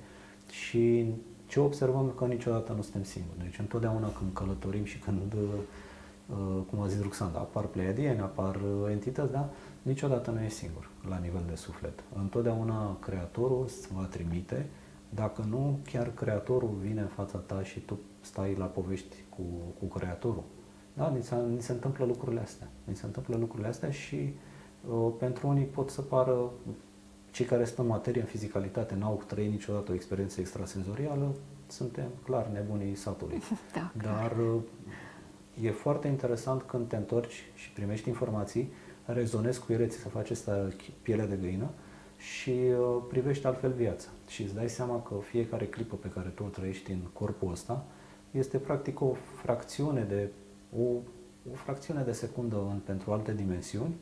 și ce observăm că niciodată nu suntem singuri. Deci întotdeauna când călătorim și când, uh, cum a zis Ruxanda, apar pleiadieni, apar uh, entități, da? Niciodată nu e singur la nivel de suflet. Întotdeauna Creatorul îți va trimite, dacă nu, chiar Creatorul vine în fața ta și tu stai la povești cu, cu Creatorul. Da, ni se, ni se întâmplă lucrurile astea. Ni se întâmplă lucrurile astea și uh, pentru unii pot să pară cei care stau în materie, în fizicalitate, n-au trăit niciodată o experiență extrasenzorială, suntem clar nebunii satului. <laughs> Da, Dar uh, e foarte interesant când te întorci și primești informații, rezonezi cu ele, ți se face asta pielea de găină și uh, privești altfel viața. Și îți dai seama că fiecare clipă pe care tu o trăiești în corpul ăsta este practic o fracțiune de o, o fracțiune de secundă în, pentru alte dimensiuni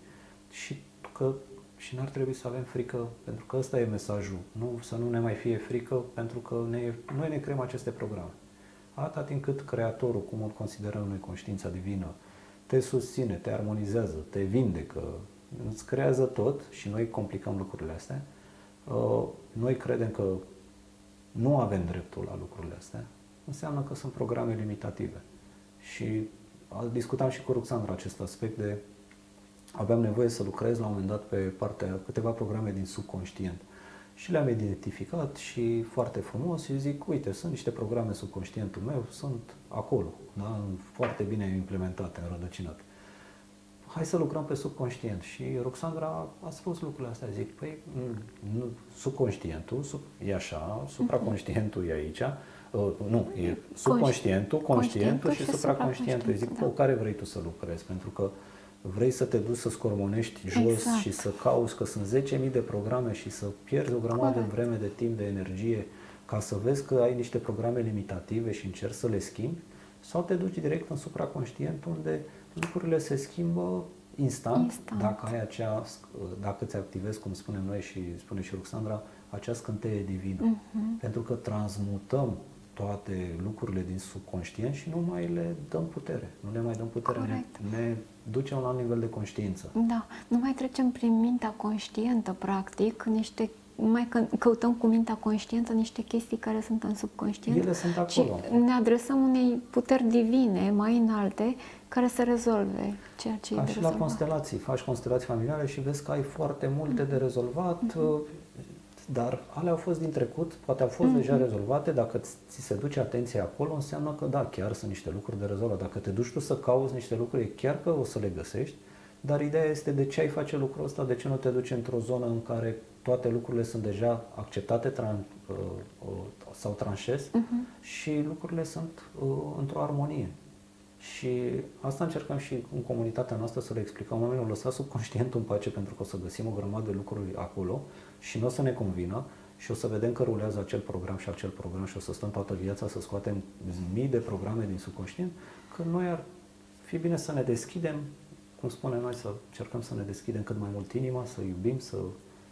și că și n-ar trebui să avem frică, pentru că ăsta e mesajul, nu, să nu ne mai fie frică, pentru că ne, noi ne creăm aceste programe. Atâta timp cât Creatorul, cum îl considerăm noi conștiința divină, te susține, te armonizează, te vindecă, îți creează tot și noi complicăm lucrurile astea, uh, noi credem că nu avem dreptul la lucrurile astea, înseamnă că sunt programe limitative. Și discutam și cu Ruxandra acest aspect de aveam nevoie să lucrez la un moment dat pe partea, câteva programe din subconștient. Și le-am identificat și foarte frumos și zic, uite, sunt niște programe subconștientul meu, sunt acolo, da? foarte bine implementate, înrădăcinate. Hai să lucrăm pe subconștient. Și Roxandra a spus lucrurile astea. Zic, păi, nu, subconștientul sub, e așa, supraconștientul e aici, uh, nu, e subconștientul, conștientul și, și supraconștientul. Zic, da. cu care vrei tu să lucrezi? Pentru că vrei să te duci să scormonești jos exact. și să cauți că sunt 10.000 de programe și să pierzi o grămadă de vreme, de timp, de energie ca să vezi că ai niște programe limitative și încerci să le schimbi sau te duci direct în supraconștient unde lucrurile se schimbă instant, instant. dacă ai acea, dacă îți activezi, cum spunem noi și spune și Ruxandra, acea scânteie divină. Uh-huh. Pentru că transmutăm toate lucrurile din subconștient și nu mai le dăm putere. Nu le mai dăm putere. Ne, ne ducem la un nivel de conștiință. Da. Nu mai trecem prin mintea conștientă, practic, niște mai căutăm cu mintea conștientă niște chestii care sunt în subconștient. Ele sunt acolo. Și ne adresăm unei puteri divine mai înalte care să rezolve ceea ce Ca e de și rezolvat. la constelații. Faci constelații familiale și vezi că ai foarte multe mm-hmm. de rezolvat. Mm-hmm dar alea au fost din trecut, poate au fost mm-hmm. deja rezolvate, dacă ți se duce atenția acolo, înseamnă că da, chiar sunt niște lucruri de rezolvat. Dacă te duci tu să cauți niște lucruri, chiar că o să le găsești, dar ideea este de ce ai face lucrul ăsta, de ce nu te duci într-o zonă în care toate lucrurile sunt deja acceptate tran, uh, uh, sau tranșez uh-huh. și lucrurile sunt uh, într-o armonie. Și asta încercăm și în comunitatea noastră să le explicăm oamenilor, lăsați subconștientul în pace pentru că o să găsim o grămadă de lucruri acolo și nu o să ne convină și o să vedem că rulează acel program și acel program și o să stăm toată viața să scoatem mii de programe din subconștient, că noi ar fi bine să ne deschidem, cum spunem noi, să încercăm să ne deschidem cât mai mult inima, să iubim, să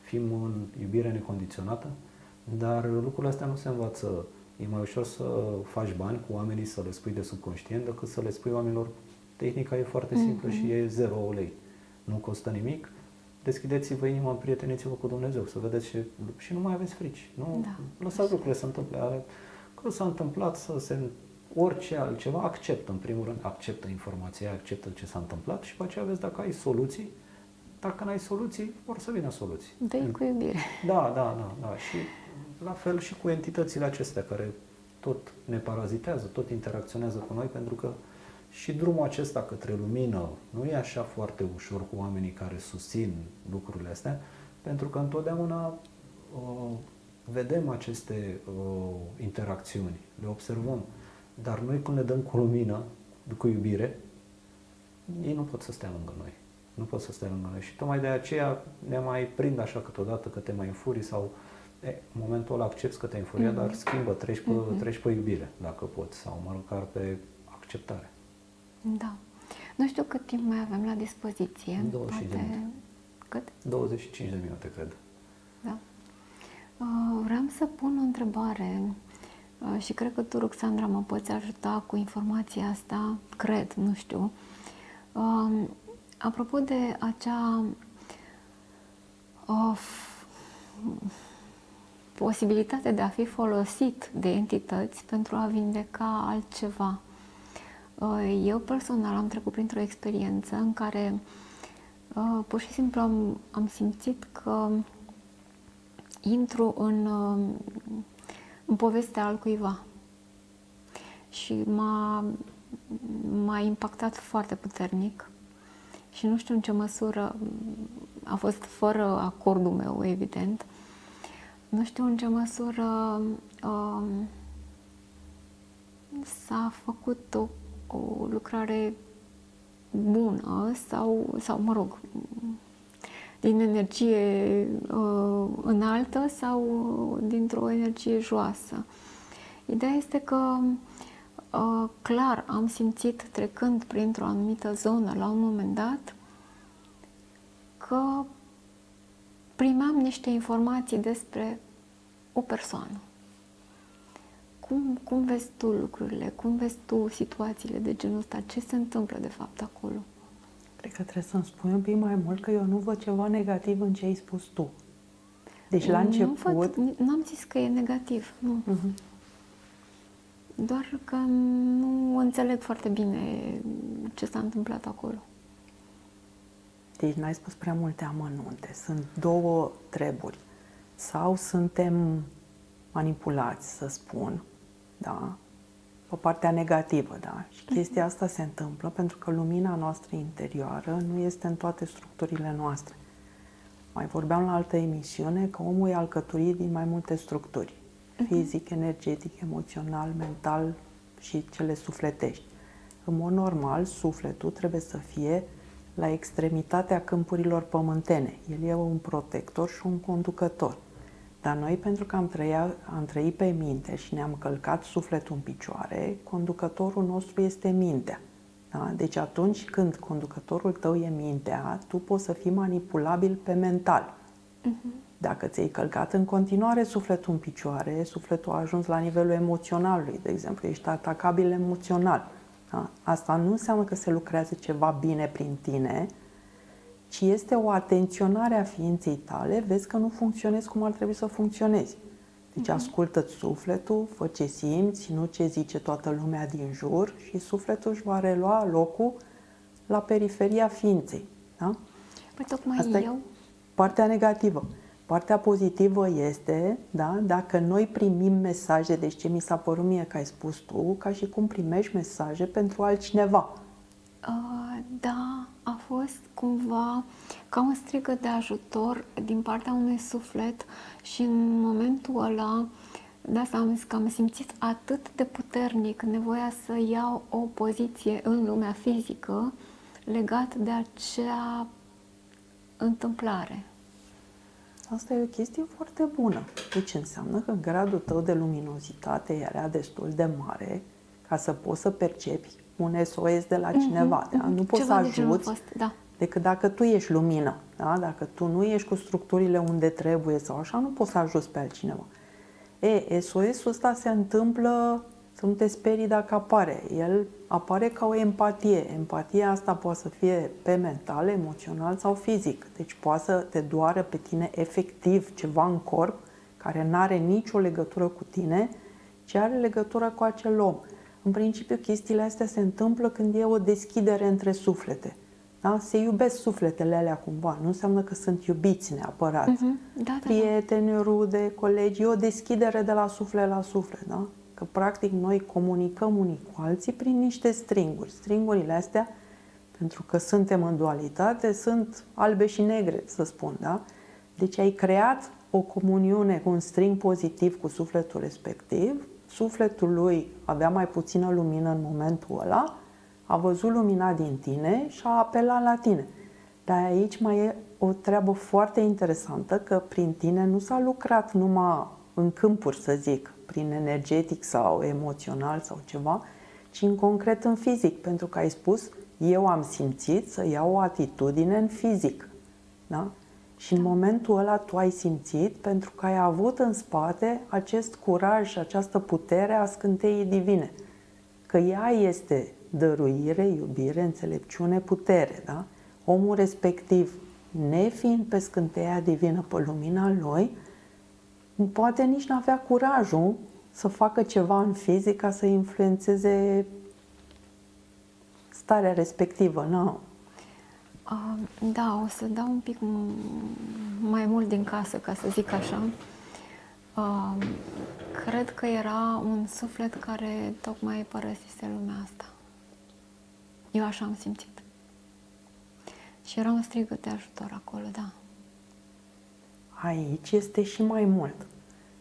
fim în iubire necondiționată, dar lucrurile astea nu se învață. E mai ușor să faci bani cu oamenii, să le spui de subconștient, decât să le spui oamenilor tehnica e foarte simplă mm-hmm. și e 0 lei. Nu costă nimic, deschideți-vă inima, prieteniți-vă cu Dumnezeu, să vedeți și, și nu mai aveți frici. Nu? Da. Lăsați lucrurile să întâmple. Că s-a întâmplat să se orice altceva, acceptă în primul rând, acceptă informația, acceptă ce s-a întâmplat și după aceea vezi dacă ai soluții. Dacă n-ai soluții, vor să vină soluții. dă cu iubire. Da, da, da, da. Și la fel și cu entitățile acestea care tot ne parazitează, tot interacționează cu noi pentru că și drumul acesta către lumină nu e așa foarte ușor cu oamenii care susțin lucrurile astea, pentru că întotdeauna uh, vedem aceste uh, interacțiuni, le observăm. Dar noi când le dăm cu lumină, cu iubire, ei nu pot să stea lângă noi. Nu pot să stea lângă noi. Și tocmai de aceea ne mai prind așa câteodată că te mai înfuri sau e, în momentul ăla accepti că te-ai înfuriat, mm-hmm. dar schimbă, treci pe, mm-hmm. treci pe iubire, dacă poți, sau măcar pe acceptare. Da. Nu știu cât timp mai avem la dispoziție. 25 Poate... de minute. Cât? 25 de minute, cred. Da. Uh, vreau să pun o întrebare uh, și cred că tu, Roxandra, mă poți ajuta cu informația asta, cred, nu știu. Uh, apropo de acea uh, posibilitate de a fi folosit de entități pentru a vindeca altceva. Uh, eu personal am trecut printr-o experiență în care uh, pur și simplu am, am simțit că intru în, uh, în povestea al cuiva și m-a, m-a impactat foarte puternic și nu știu în ce măsură a fost fără acordul meu, evident. Nu știu în ce măsură uh, s-a făcut o o lucrare bună sau, sau mă rog, din energie uh, înaltă sau dintr-o energie joasă. Ideea este că uh, clar am simțit trecând printr-o anumită zonă la un moment dat că primeam niște informații despre o persoană. Cum, cum vezi tu lucrurile? Cum vezi tu situațiile de genul ăsta? Ce se întâmplă de fapt acolo? Cred că trebuie să-mi spui un pic mai mult că eu nu văd ceva negativ în ce ai spus tu. Deci la început... Nu am zis că e negativ, nu. Uh-huh. Doar că nu înțeleg foarte bine ce s-a întâmplat acolo. Deci n-ai spus prea multe amănunte. Sunt două treburi. Sau suntem manipulați, să spun, da? Pe partea negativă, da? Și mhm. chestia asta se întâmplă pentru că lumina noastră interioară nu este în toate structurile noastre. Mai vorbeam la altă emisiune că omul e alcătuit din mai multe structuri. Mhm. Fizic, energetic, emoțional, mental și cele sufletești. În mod normal, sufletul trebuie să fie la extremitatea câmpurilor pământene. El e un protector și un conducător. Dar noi, pentru că am, trăia, am trăit pe minte și ne-am călcat sufletul în picioare, conducătorul nostru este mintea. Da? Deci atunci când conducătorul tău e mintea, tu poți să fii manipulabil pe mental. Uh-huh. Dacă ți-ai călcat în continuare sufletul în picioare, sufletul a ajuns la nivelul emoționalului, de exemplu, ești atacabil emoțional. Da? Asta nu înseamnă că se lucrează ceva bine prin tine, ci este o atenționare a ființei tale, vezi că nu funcționezi cum ar trebui să funcționezi. Deci uh-huh. ascultă sufletul, fă ce simți, nu ce zice toată lumea din jur și sufletul își va relua locul la periferia ființei. Da? Păi tocmai Asta eu... E partea negativă. Partea pozitivă este, da, dacă noi primim mesaje, deci ce mi s-a părut mie că ai spus tu, ca și cum primești mesaje pentru altcineva. Uh, da, a fost cumva ca un strigă de ajutor din partea unui suflet și în momentul ăla de asta am zis că am simțit atât de puternic nevoia să iau o poziție în lumea fizică legat de acea întâmplare. Asta e o chestie foarte bună. Deci înseamnă că gradul tău de luminozitate era destul de mare ca să poți să percepi un SOS de la mhm, cineva. Mm-hmm, da? Nu poți să ajuți fost, da. decât dacă tu ești lumină. Da? Dacă tu nu ești cu structurile unde trebuie sau așa, nu poți să ajuți pe altcineva. E, SOS-ul ăsta se întâmplă să nu te sperii dacă apare. El apare ca o empatie. Empatia asta poate să fie pe mental, emoțional sau fizic. Deci poate să te doară pe tine efectiv ceva în corp care nu are nicio legătură cu tine, ci are legătură cu acel om. În principiu, chestiile astea se întâmplă când e o deschidere între suflete. Da? Se iubesc sufletele alea cumva. Nu înseamnă că sunt iubiți neapărat. Uh-huh. Da, da, Prieteni, rude, colegi. E o deschidere de la suflet la suflet. Da? Că practic noi comunicăm unii cu alții prin niște stringuri. Stringurile astea, pentru că suntem în dualitate, sunt albe și negre, să spun. Da? Deci ai creat o comuniune cu un string pozitiv cu sufletul respectiv sufletul lui avea mai puțină lumină în momentul ăla, a văzut lumina din tine și a apelat la tine. Dar aici mai e o treabă foarte interesantă că prin tine nu s-a lucrat numai în câmpuri, să zic, prin energetic sau emoțional sau ceva, ci în concret în fizic, pentru că ai spus, eu am simțit să iau o atitudine în fizic. Da? Și în momentul ăla tu ai simțit pentru că ai avut în spate acest curaj și această putere a scânteii divine. Că ea este dăruire, iubire, înțelepciune, putere. Da? Omul respectiv, nefiind pe scânteia divină, pe lumina lui, poate nici nu avea curajul să facă ceva în fizic ca să influențeze starea respectivă. Nu, da, o să dau un pic mai mult din casă, ca să zic așa. cred că era un suflet care tocmai părăsise lumea asta. Eu așa am simțit. Și era un strigăt de ajutor acolo, da. Aici este și mai mult.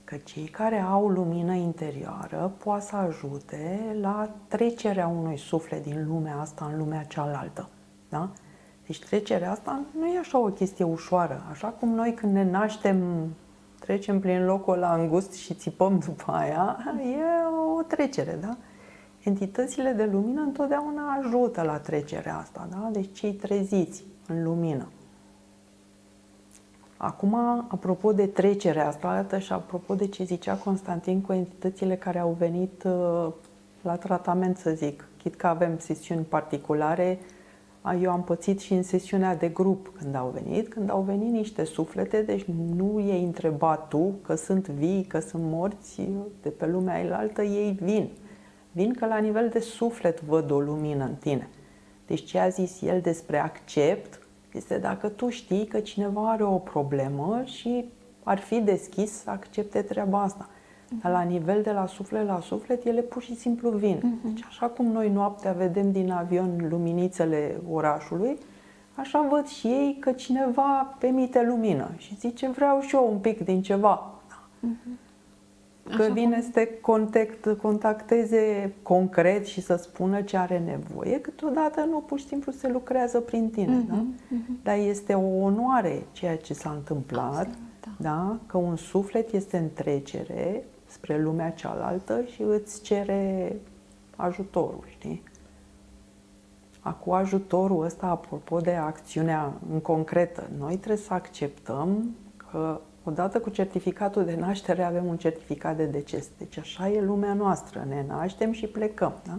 că cei care au lumină interioară poate să ajute la trecerea unui suflet din lumea asta în lumea cealaltă. Da? Deci trecerea asta nu e așa o chestie ușoară. Așa cum noi când ne naștem, trecem prin locul la îngust și țipăm după aia, e o trecere, da? Entitățile de lumină întotdeauna ajută la trecerea asta, da? Deci cei treziți în lumină. Acum, apropo de trecerea asta și apropo de ce zicea Constantin cu entitățile care au venit uh, la tratament, să zic, chit că avem sesiuni particulare, eu am pățit și în sesiunea de grup când au venit, când au venit niște suflete, deci nu ei întreba tu că sunt vii, că sunt morți de pe lumea ailaltă, ei vin. Vin că la nivel de suflet văd o lumină în tine. Deci ce a zis el despre accept este dacă tu știi că cineva are o problemă și ar fi deschis să accepte treaba asta. Dar la nivel de la suflet la suflet, ele pur și simplu vin. Uh-huh. Deci așa cum noi noaptea vedem din avion luminițele orașului, așa văd și ei că cineva emite lumină și zice vreau și eu un pic din ceva. Uh-huh. Că așa vine cum... să te contact, contacteze concret și să spună ce are nevoie, câteodată nu pur și simplu se lucrează prin tine. Uh-huh, da? uh-huh. Dar este o onoare ceea ce s-a întâmplat, Absolut, da. Da? că un suflet este în trecere spre lumea cealaltă și îți cere ajutorul, știi? Acum ajutorul ăsta, apropo de acțiunea în concretă, noi trebuie să acceptăm că odată cu certificatul de naștere avem un certificat de deces. Deci așa e lumea noastră, ne naștem și plecăm. Da?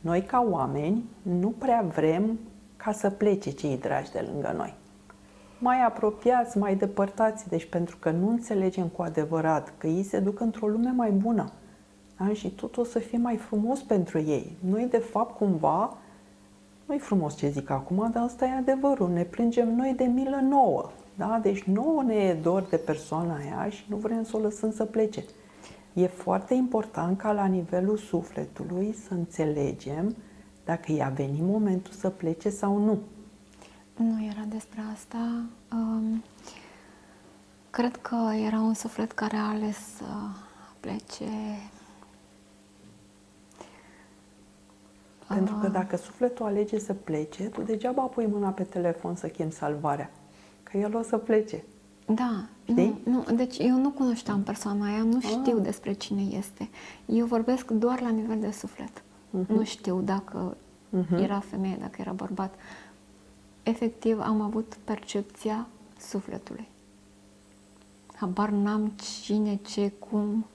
Noi ca oameni nu prea vrem ca să plece cei dragi de lângă noi mai apropiați, mai depărtați, deci pentru că nu înțelegem cu adevărat că ei se duc într-o lume mai bună da? și totul o să fie mai frumos pentru ei. Noi, de fapt, cumva, nu e frumos ce zic acum, dar asta e adevărul, ne plângem noi de milă nouă. Da? Deci nouă ne e dor de persoana aia și nu vrem să o lăsăm să plece. E foarte important ca la nivelul sufletului să înțelegem dacă i-a venit momentul să plece sau nu. Nu era despre asta. Um, cred că era un suflet care a ales să plece. Pentru că dacă sufletul alege să plece, tu degeaba pui mâna pe telefon să chem salvarea. Că el o să plece. Da, nu, nu, deci eu nu cunoșteam persoana aia, nu știu ah. despre cine este. Eu vorbesc doar la nivel de suflet. Uh-huh. Nu știu dacă uh-huh. era femeie, dacă era bărbat efectiv am avut percepția sufletului. Habar n-am cine, ce, cum,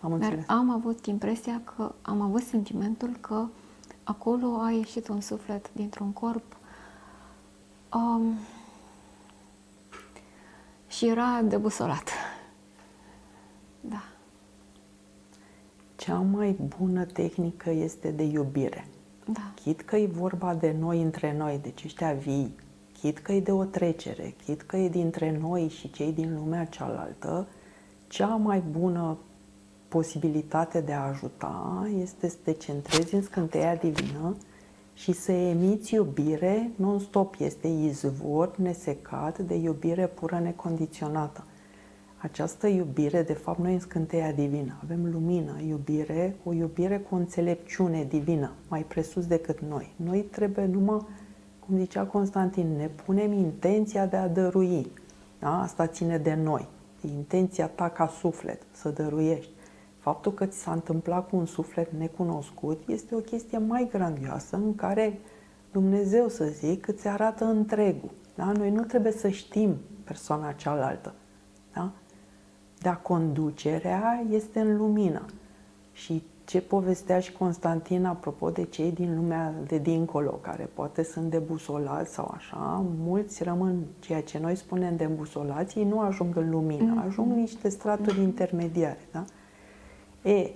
am dar am avut impresia că, am avut sentimentul că acolo a ieșit un suflet dintr-un corp um, și era debusolat. Da. Cea mai bună tehnică este de iubire. Da. Chit că e vorba de noi între noi, deci ăștia vii, chit că e de o trecere, chit că e dintre noi și cei din lumea cealaltă, cea mai bună posibilitate de a ajuta este să te centrezi în scânteia divină și să emiți iubire non-stop. Este izvor nesecat de iubire pură necondiționată. Această iubire, de fapt, noi în scânteia divină avem lumină, iubire, o iubire cu înțelepciune divină, mai presus decât noi. Noi trebuie numai cum zicea Constantin, ne punem intenția de a dărui. Da? Asta ține de noi. Intenția ta ca suflet, să dăruiești. Faptul că ți s-a întâmplat cu un suflet necunoscut este o chestie mai grandioasă în care Dumnezeu, să zic, îți arată întregul. Da? Noi nu trebuie să știm persoana cealaltă. Da? Dar conducerea este în lumină. Și ce povestea și Constantin apropo de cei din lumea de dincolo, care poate sunt debusolați sau așa, mulți rămân, ceea ce noi spunem de îmbusolați, ei nu ajung în lumină, mm-hmm. ajung niște straturi mm-hmm. intermediare. Da? E,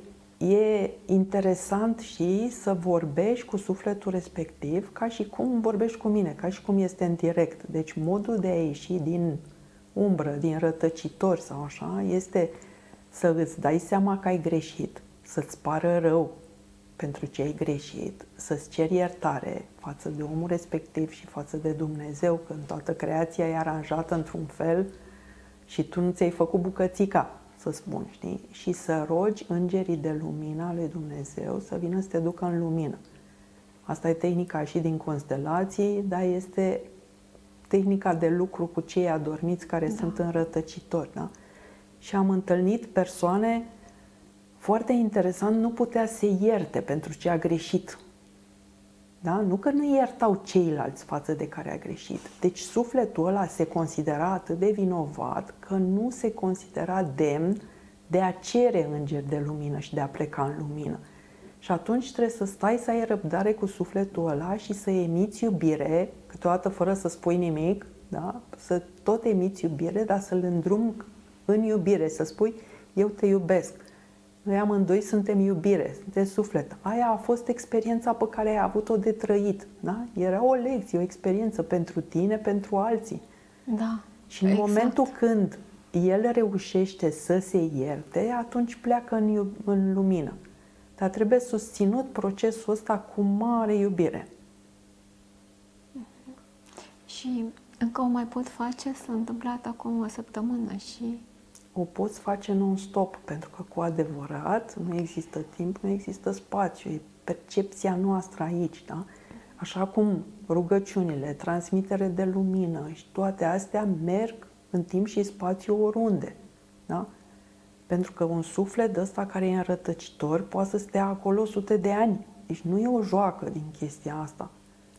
e interesant și să vorbești cu sufletul respectiv ca și cum vorbești cu mine, ca și cum este în direct. Deci modul de a ieși din umbră, din rătăcitori sau așa, este să îți dai seama că ai greșit, să-ți pară rău pentru ce ai greșit, să-ți ceri iertare față de omul respectiv și față de Dumnezeu, când toată creația e aranjată într-un fel și tu nu ți-ai făcut bucățica, să spun, știi? Și să rogi îngerii de lumină lui Dumnezeu să vină să te ducă în lumină. Asta e tehnica și din constelații, dar este tehnica de lucru cu cei adormiți care da. sunt înrătăcitori. Da? Și am întâlnit persoane foarte interesant, nu putea să ierte pentru ce a greșit. Da? Nu că nu iertau ceilalți față de care a greșit. Deci sufletul ăla se considera atât de vinovat că nu se considera demn de a cere îngeri de lumină și de a pleca în lumină. Și atunci trebuie să stai să ai răbdare cu sufletul ăla și să emiți iubire, câteodată fără să spui nimic, da? să tot emiți iubire, dar să-l îndrum în iubire, să spui, eu te iubesc. Noi amândoi suntem iubire, suntem suflet. Aia a fost experiența pe care ai avut-o de trăit. Da? Era o lecție, o experiență pentru tine, pentru alții. Da. Și în exact. momentul când el reușește să se ierte, atunci pleacă în, în lumină. Dar trebuie susținut procesul ăsta cu mare iubire. Și încă o mai pot face, s-a întâmplat acum o săptămână și... O poți face non-stop, pentru că cu adevărat nu există timp, nu există spațiu, e percepția noastră aici, da? Așa cum rugăciunile, transmitere de lumină și toate astea merg în timp și spațiu oriunde, da? Pentru că un suflet de ăsta care e înrătăcitor poate să stea acolo sute de ani. Deci nu e o joacă din chestia asta.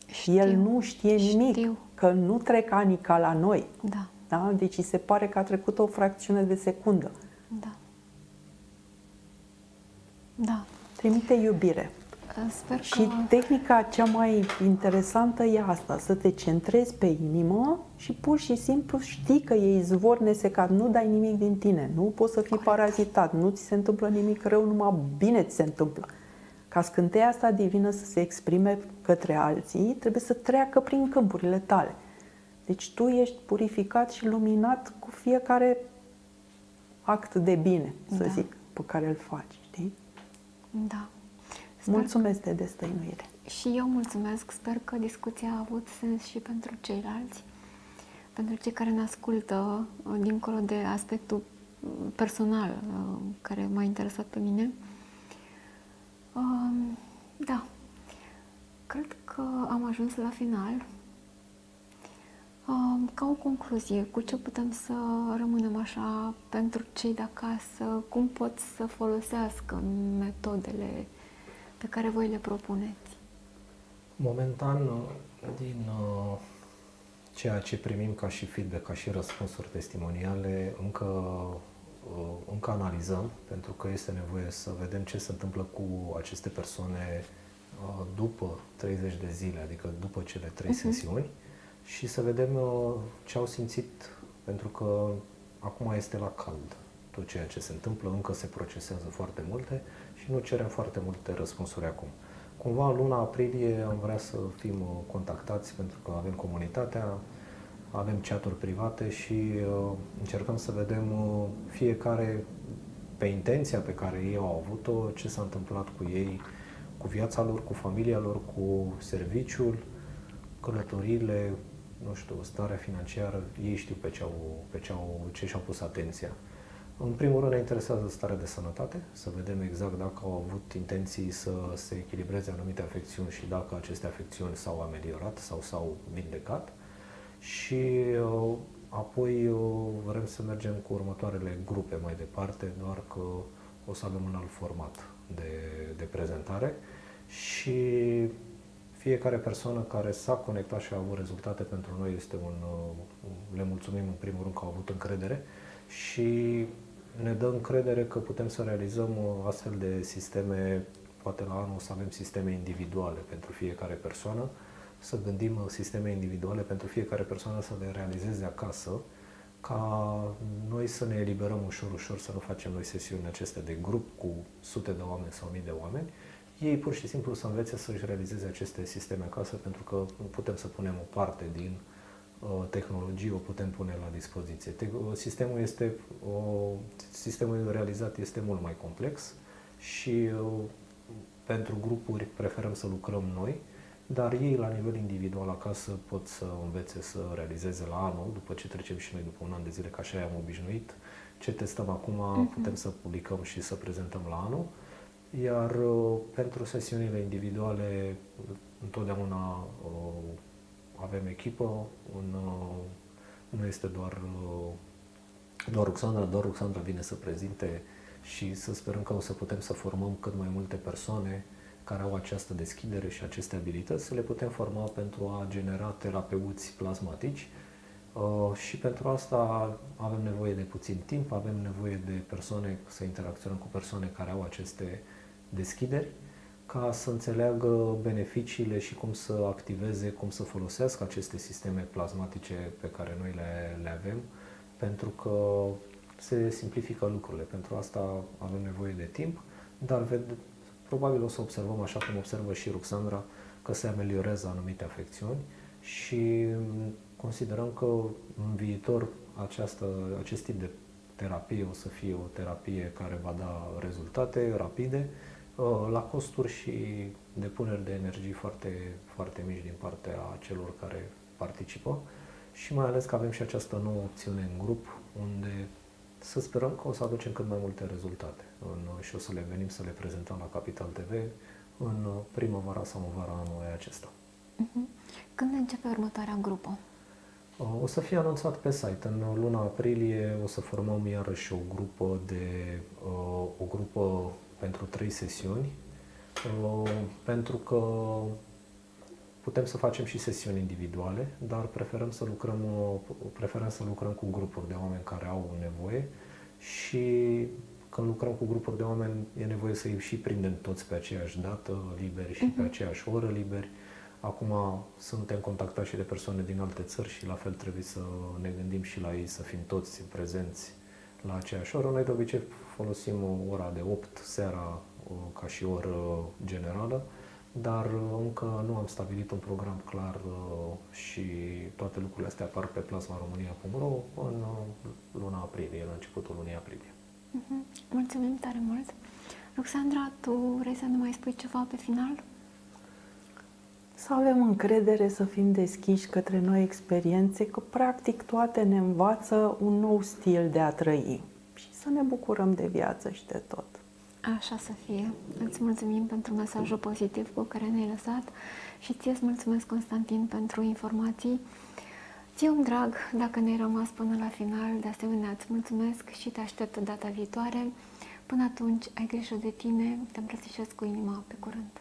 Știu, El nu știe nimic, știu. Că nu trec ani ca la noi. Da. Da? Deci se pare că a trecut o fracțiune de secundă. Da. Da. Trimite iubire. Sper și că... tehnica cea mai interesantă e asta, să te centrezi pe inimă și pur și simplu știi că e izvor nesecat, nu dai nimic din tine, nu poți să fii Corect. parazitat, nu ți se întâmplă nimic rău, numai bine ți se întâmplă. Ca scânteia asta divină să se exprime către alții, trebuie să treacă prin câmpurile tale. Deci tu ești purificat și luminat cu fiecare act de bine, să da. zic, pe care îl faci, știi? Da. Sper mulțumesc de destăinuire. Și eu mulțumesc. Sper că discuția a avut sens și pentru ceilalți, pentru cei care ne ascultă, dincolo de aspectul personal uh, care m-a interesat pe mine. Um, da. Cred că am ajuns la final. Um, ca o concluzie, cu ce putem să rămânem așa pentru cei de acasă? Cum pot să folosească metodele pe care voi le propuneți? Momentan, din uh, ceea ce primim ca și feedback, ca și răspunsuri testimoniale, încă, uh, încă analizăm, pentru că este nevoie să vedem ce se întâmplă cu aceste persoane uh, după 30 de zile, adică după cele trei uh-huh. sesiuni, și să vedem ce au simțit, pentru că acum este la cald tot ceea ce se întâmplă, încă se procesează foarte multe și nu cerem foarte multe răspunsuri acum. Cumva în luna aprilie am vrea să fim uh, contactați pentru că avem comunitatea, avem chaturi private și uh, încercăm să vedem uh, fiecare pe intenția pe care ei au avut-o, ce s-a întâmplat cu ei, cu viața lor, cu familia lor, cu serviciul, călătoriile, nu știu, starea financiară, ei știu pe ce, au, pe ce, au, ce și-au pus atenția. În primul rând ne interesează starea de sănătate, să vedem exact dacă au avut intenții să se echilibreze anumite afecțiuni și dacă aceste afecțiuni s-au ameliorat sau s-au vindecat. Și uh, apoi uh, vrem să mergem cu următoarele grupe mai departe, doar că o să avem un alt format de, de prezentare. Și fiecare persoană care s-a conectat și a avut rezultate pentru noi este un, uh, le mulțumim în primul rând că au avut încredere și ne dă încredere că putem să realizăm uh, astfel de sisteme, poate la anul o să avem sisteme individuale pentru fiecare persoană, să gândim uh, sisteme individuale pentru fiecare persoană să le realizeze acasă, ca noi să ne eliberăm ușor, ușor, să nu facem noi sesiuni acestea de grup cu sute de oameni sau mii de oameni, ei pur și simplu să învețe să-și realizeze aceste sisteme acasă, pentru că putem să punem o parte din uh, Uh, tehnologie o putem pune la dispoziție. Uh, sistemul, este, sistemul realizat este mult mai complex și uh, pentru grupuri preferăm să lucrăm noi, dar ei la nivel individual acasă pot să învețe să realizeze la anul, după ce trecem și noi după un an de zile, ca așa am obișnuit, ce testăm acum, uh-huh. putem să publicăm și să prezentăm la anul. Iar uh, pentru sesiunile individuale, întotdeauna uh, avem echipă, un, uh, nu este doar, uh, doar Ruxandra, doar Ruxandra vine să prezinte și să sperăm că o să putem să formăm cât mai multe persoane care au această deschidere și aceste abilități, să le putem forma pentru a genera terapeuți plasmatici uh, și pentru asta avem nevoie de puțin timp, avem nevoie de persoane, să interacționăm cu persoane care au aceste deschideri ca să înțeleagă beneficiile și cum să activeze, cum să folosească aceste sisteme plasmatice pe care noi le, le avem, pentru că se simplifică lucrurile. Pentru asta avem nevoie de timp, dar ved, probabil o să observăm, așa cum observă și Ruxandra, că se ameliorează anumite afecțiuni și considerăm că în viitor această, acest tip de terapie o să fie o terapie care va da rezultate rapide, uh, la costuri și depuneri de energie foarte, foarte mici din partea celor care participă. Și mai ales că avem și această nouă opțiune în grup unde să sperăm că o să aducem cât mai multe rezultate în, și o să le venim să le prezentăm la Capital TV în primăvara sau în vara anului acesta. Uh-huh. Când începe următoarea grupă? O să fie anunțat pe site. În luna aprilie o să formăm iarăși o grupă de o grupă pentru trei sesiuni, pentru că putem să facem și sesiuni individuale, dar preferăm să lucrăm, preferăm să lucrăm cu grupuri de oameni care au nevoie și când lucrăm cu grupuri de oameni e nevoie să îi și prindem toți pe aceeași dată liberi și pe mhm. aceeași oră liberi. Acum suntem contactați și de persoane din alte țări și la fel trebuie să ne gândim și la ei să fim toți prezenți la aceeași oră. Noi de obicei folosim ora de 8 seara ca și oră generală, dar încă nu am stabilit un program clar uh, și toate lucrurile astea apar pe plasmaromânia.ro în uh, luna aprilie, în începutul lunii aprilie. Uh-huh. Mulțumim tare mult! Roxandra, tu vrei să ne mai spui ceva pe final? Să avem încredere, să fim deschiși către noi experiențe, că practic toate ne învață un nou stil de a trăi și să ne bucurăm de viață și de tot. Așa să fie. Îți mulțumim pentru mesajul pozitiv cu care ne-ai lăsat și ție îți mulțumesc, Constantin, pentru informații. Ție-mi drag, dacă ne-ai rămas până la final, de asemenea îți mulțumesc și te aștept data viitoare. Până atunci, ai grijă de tine, te îmbrățișez cu inima, pe curând!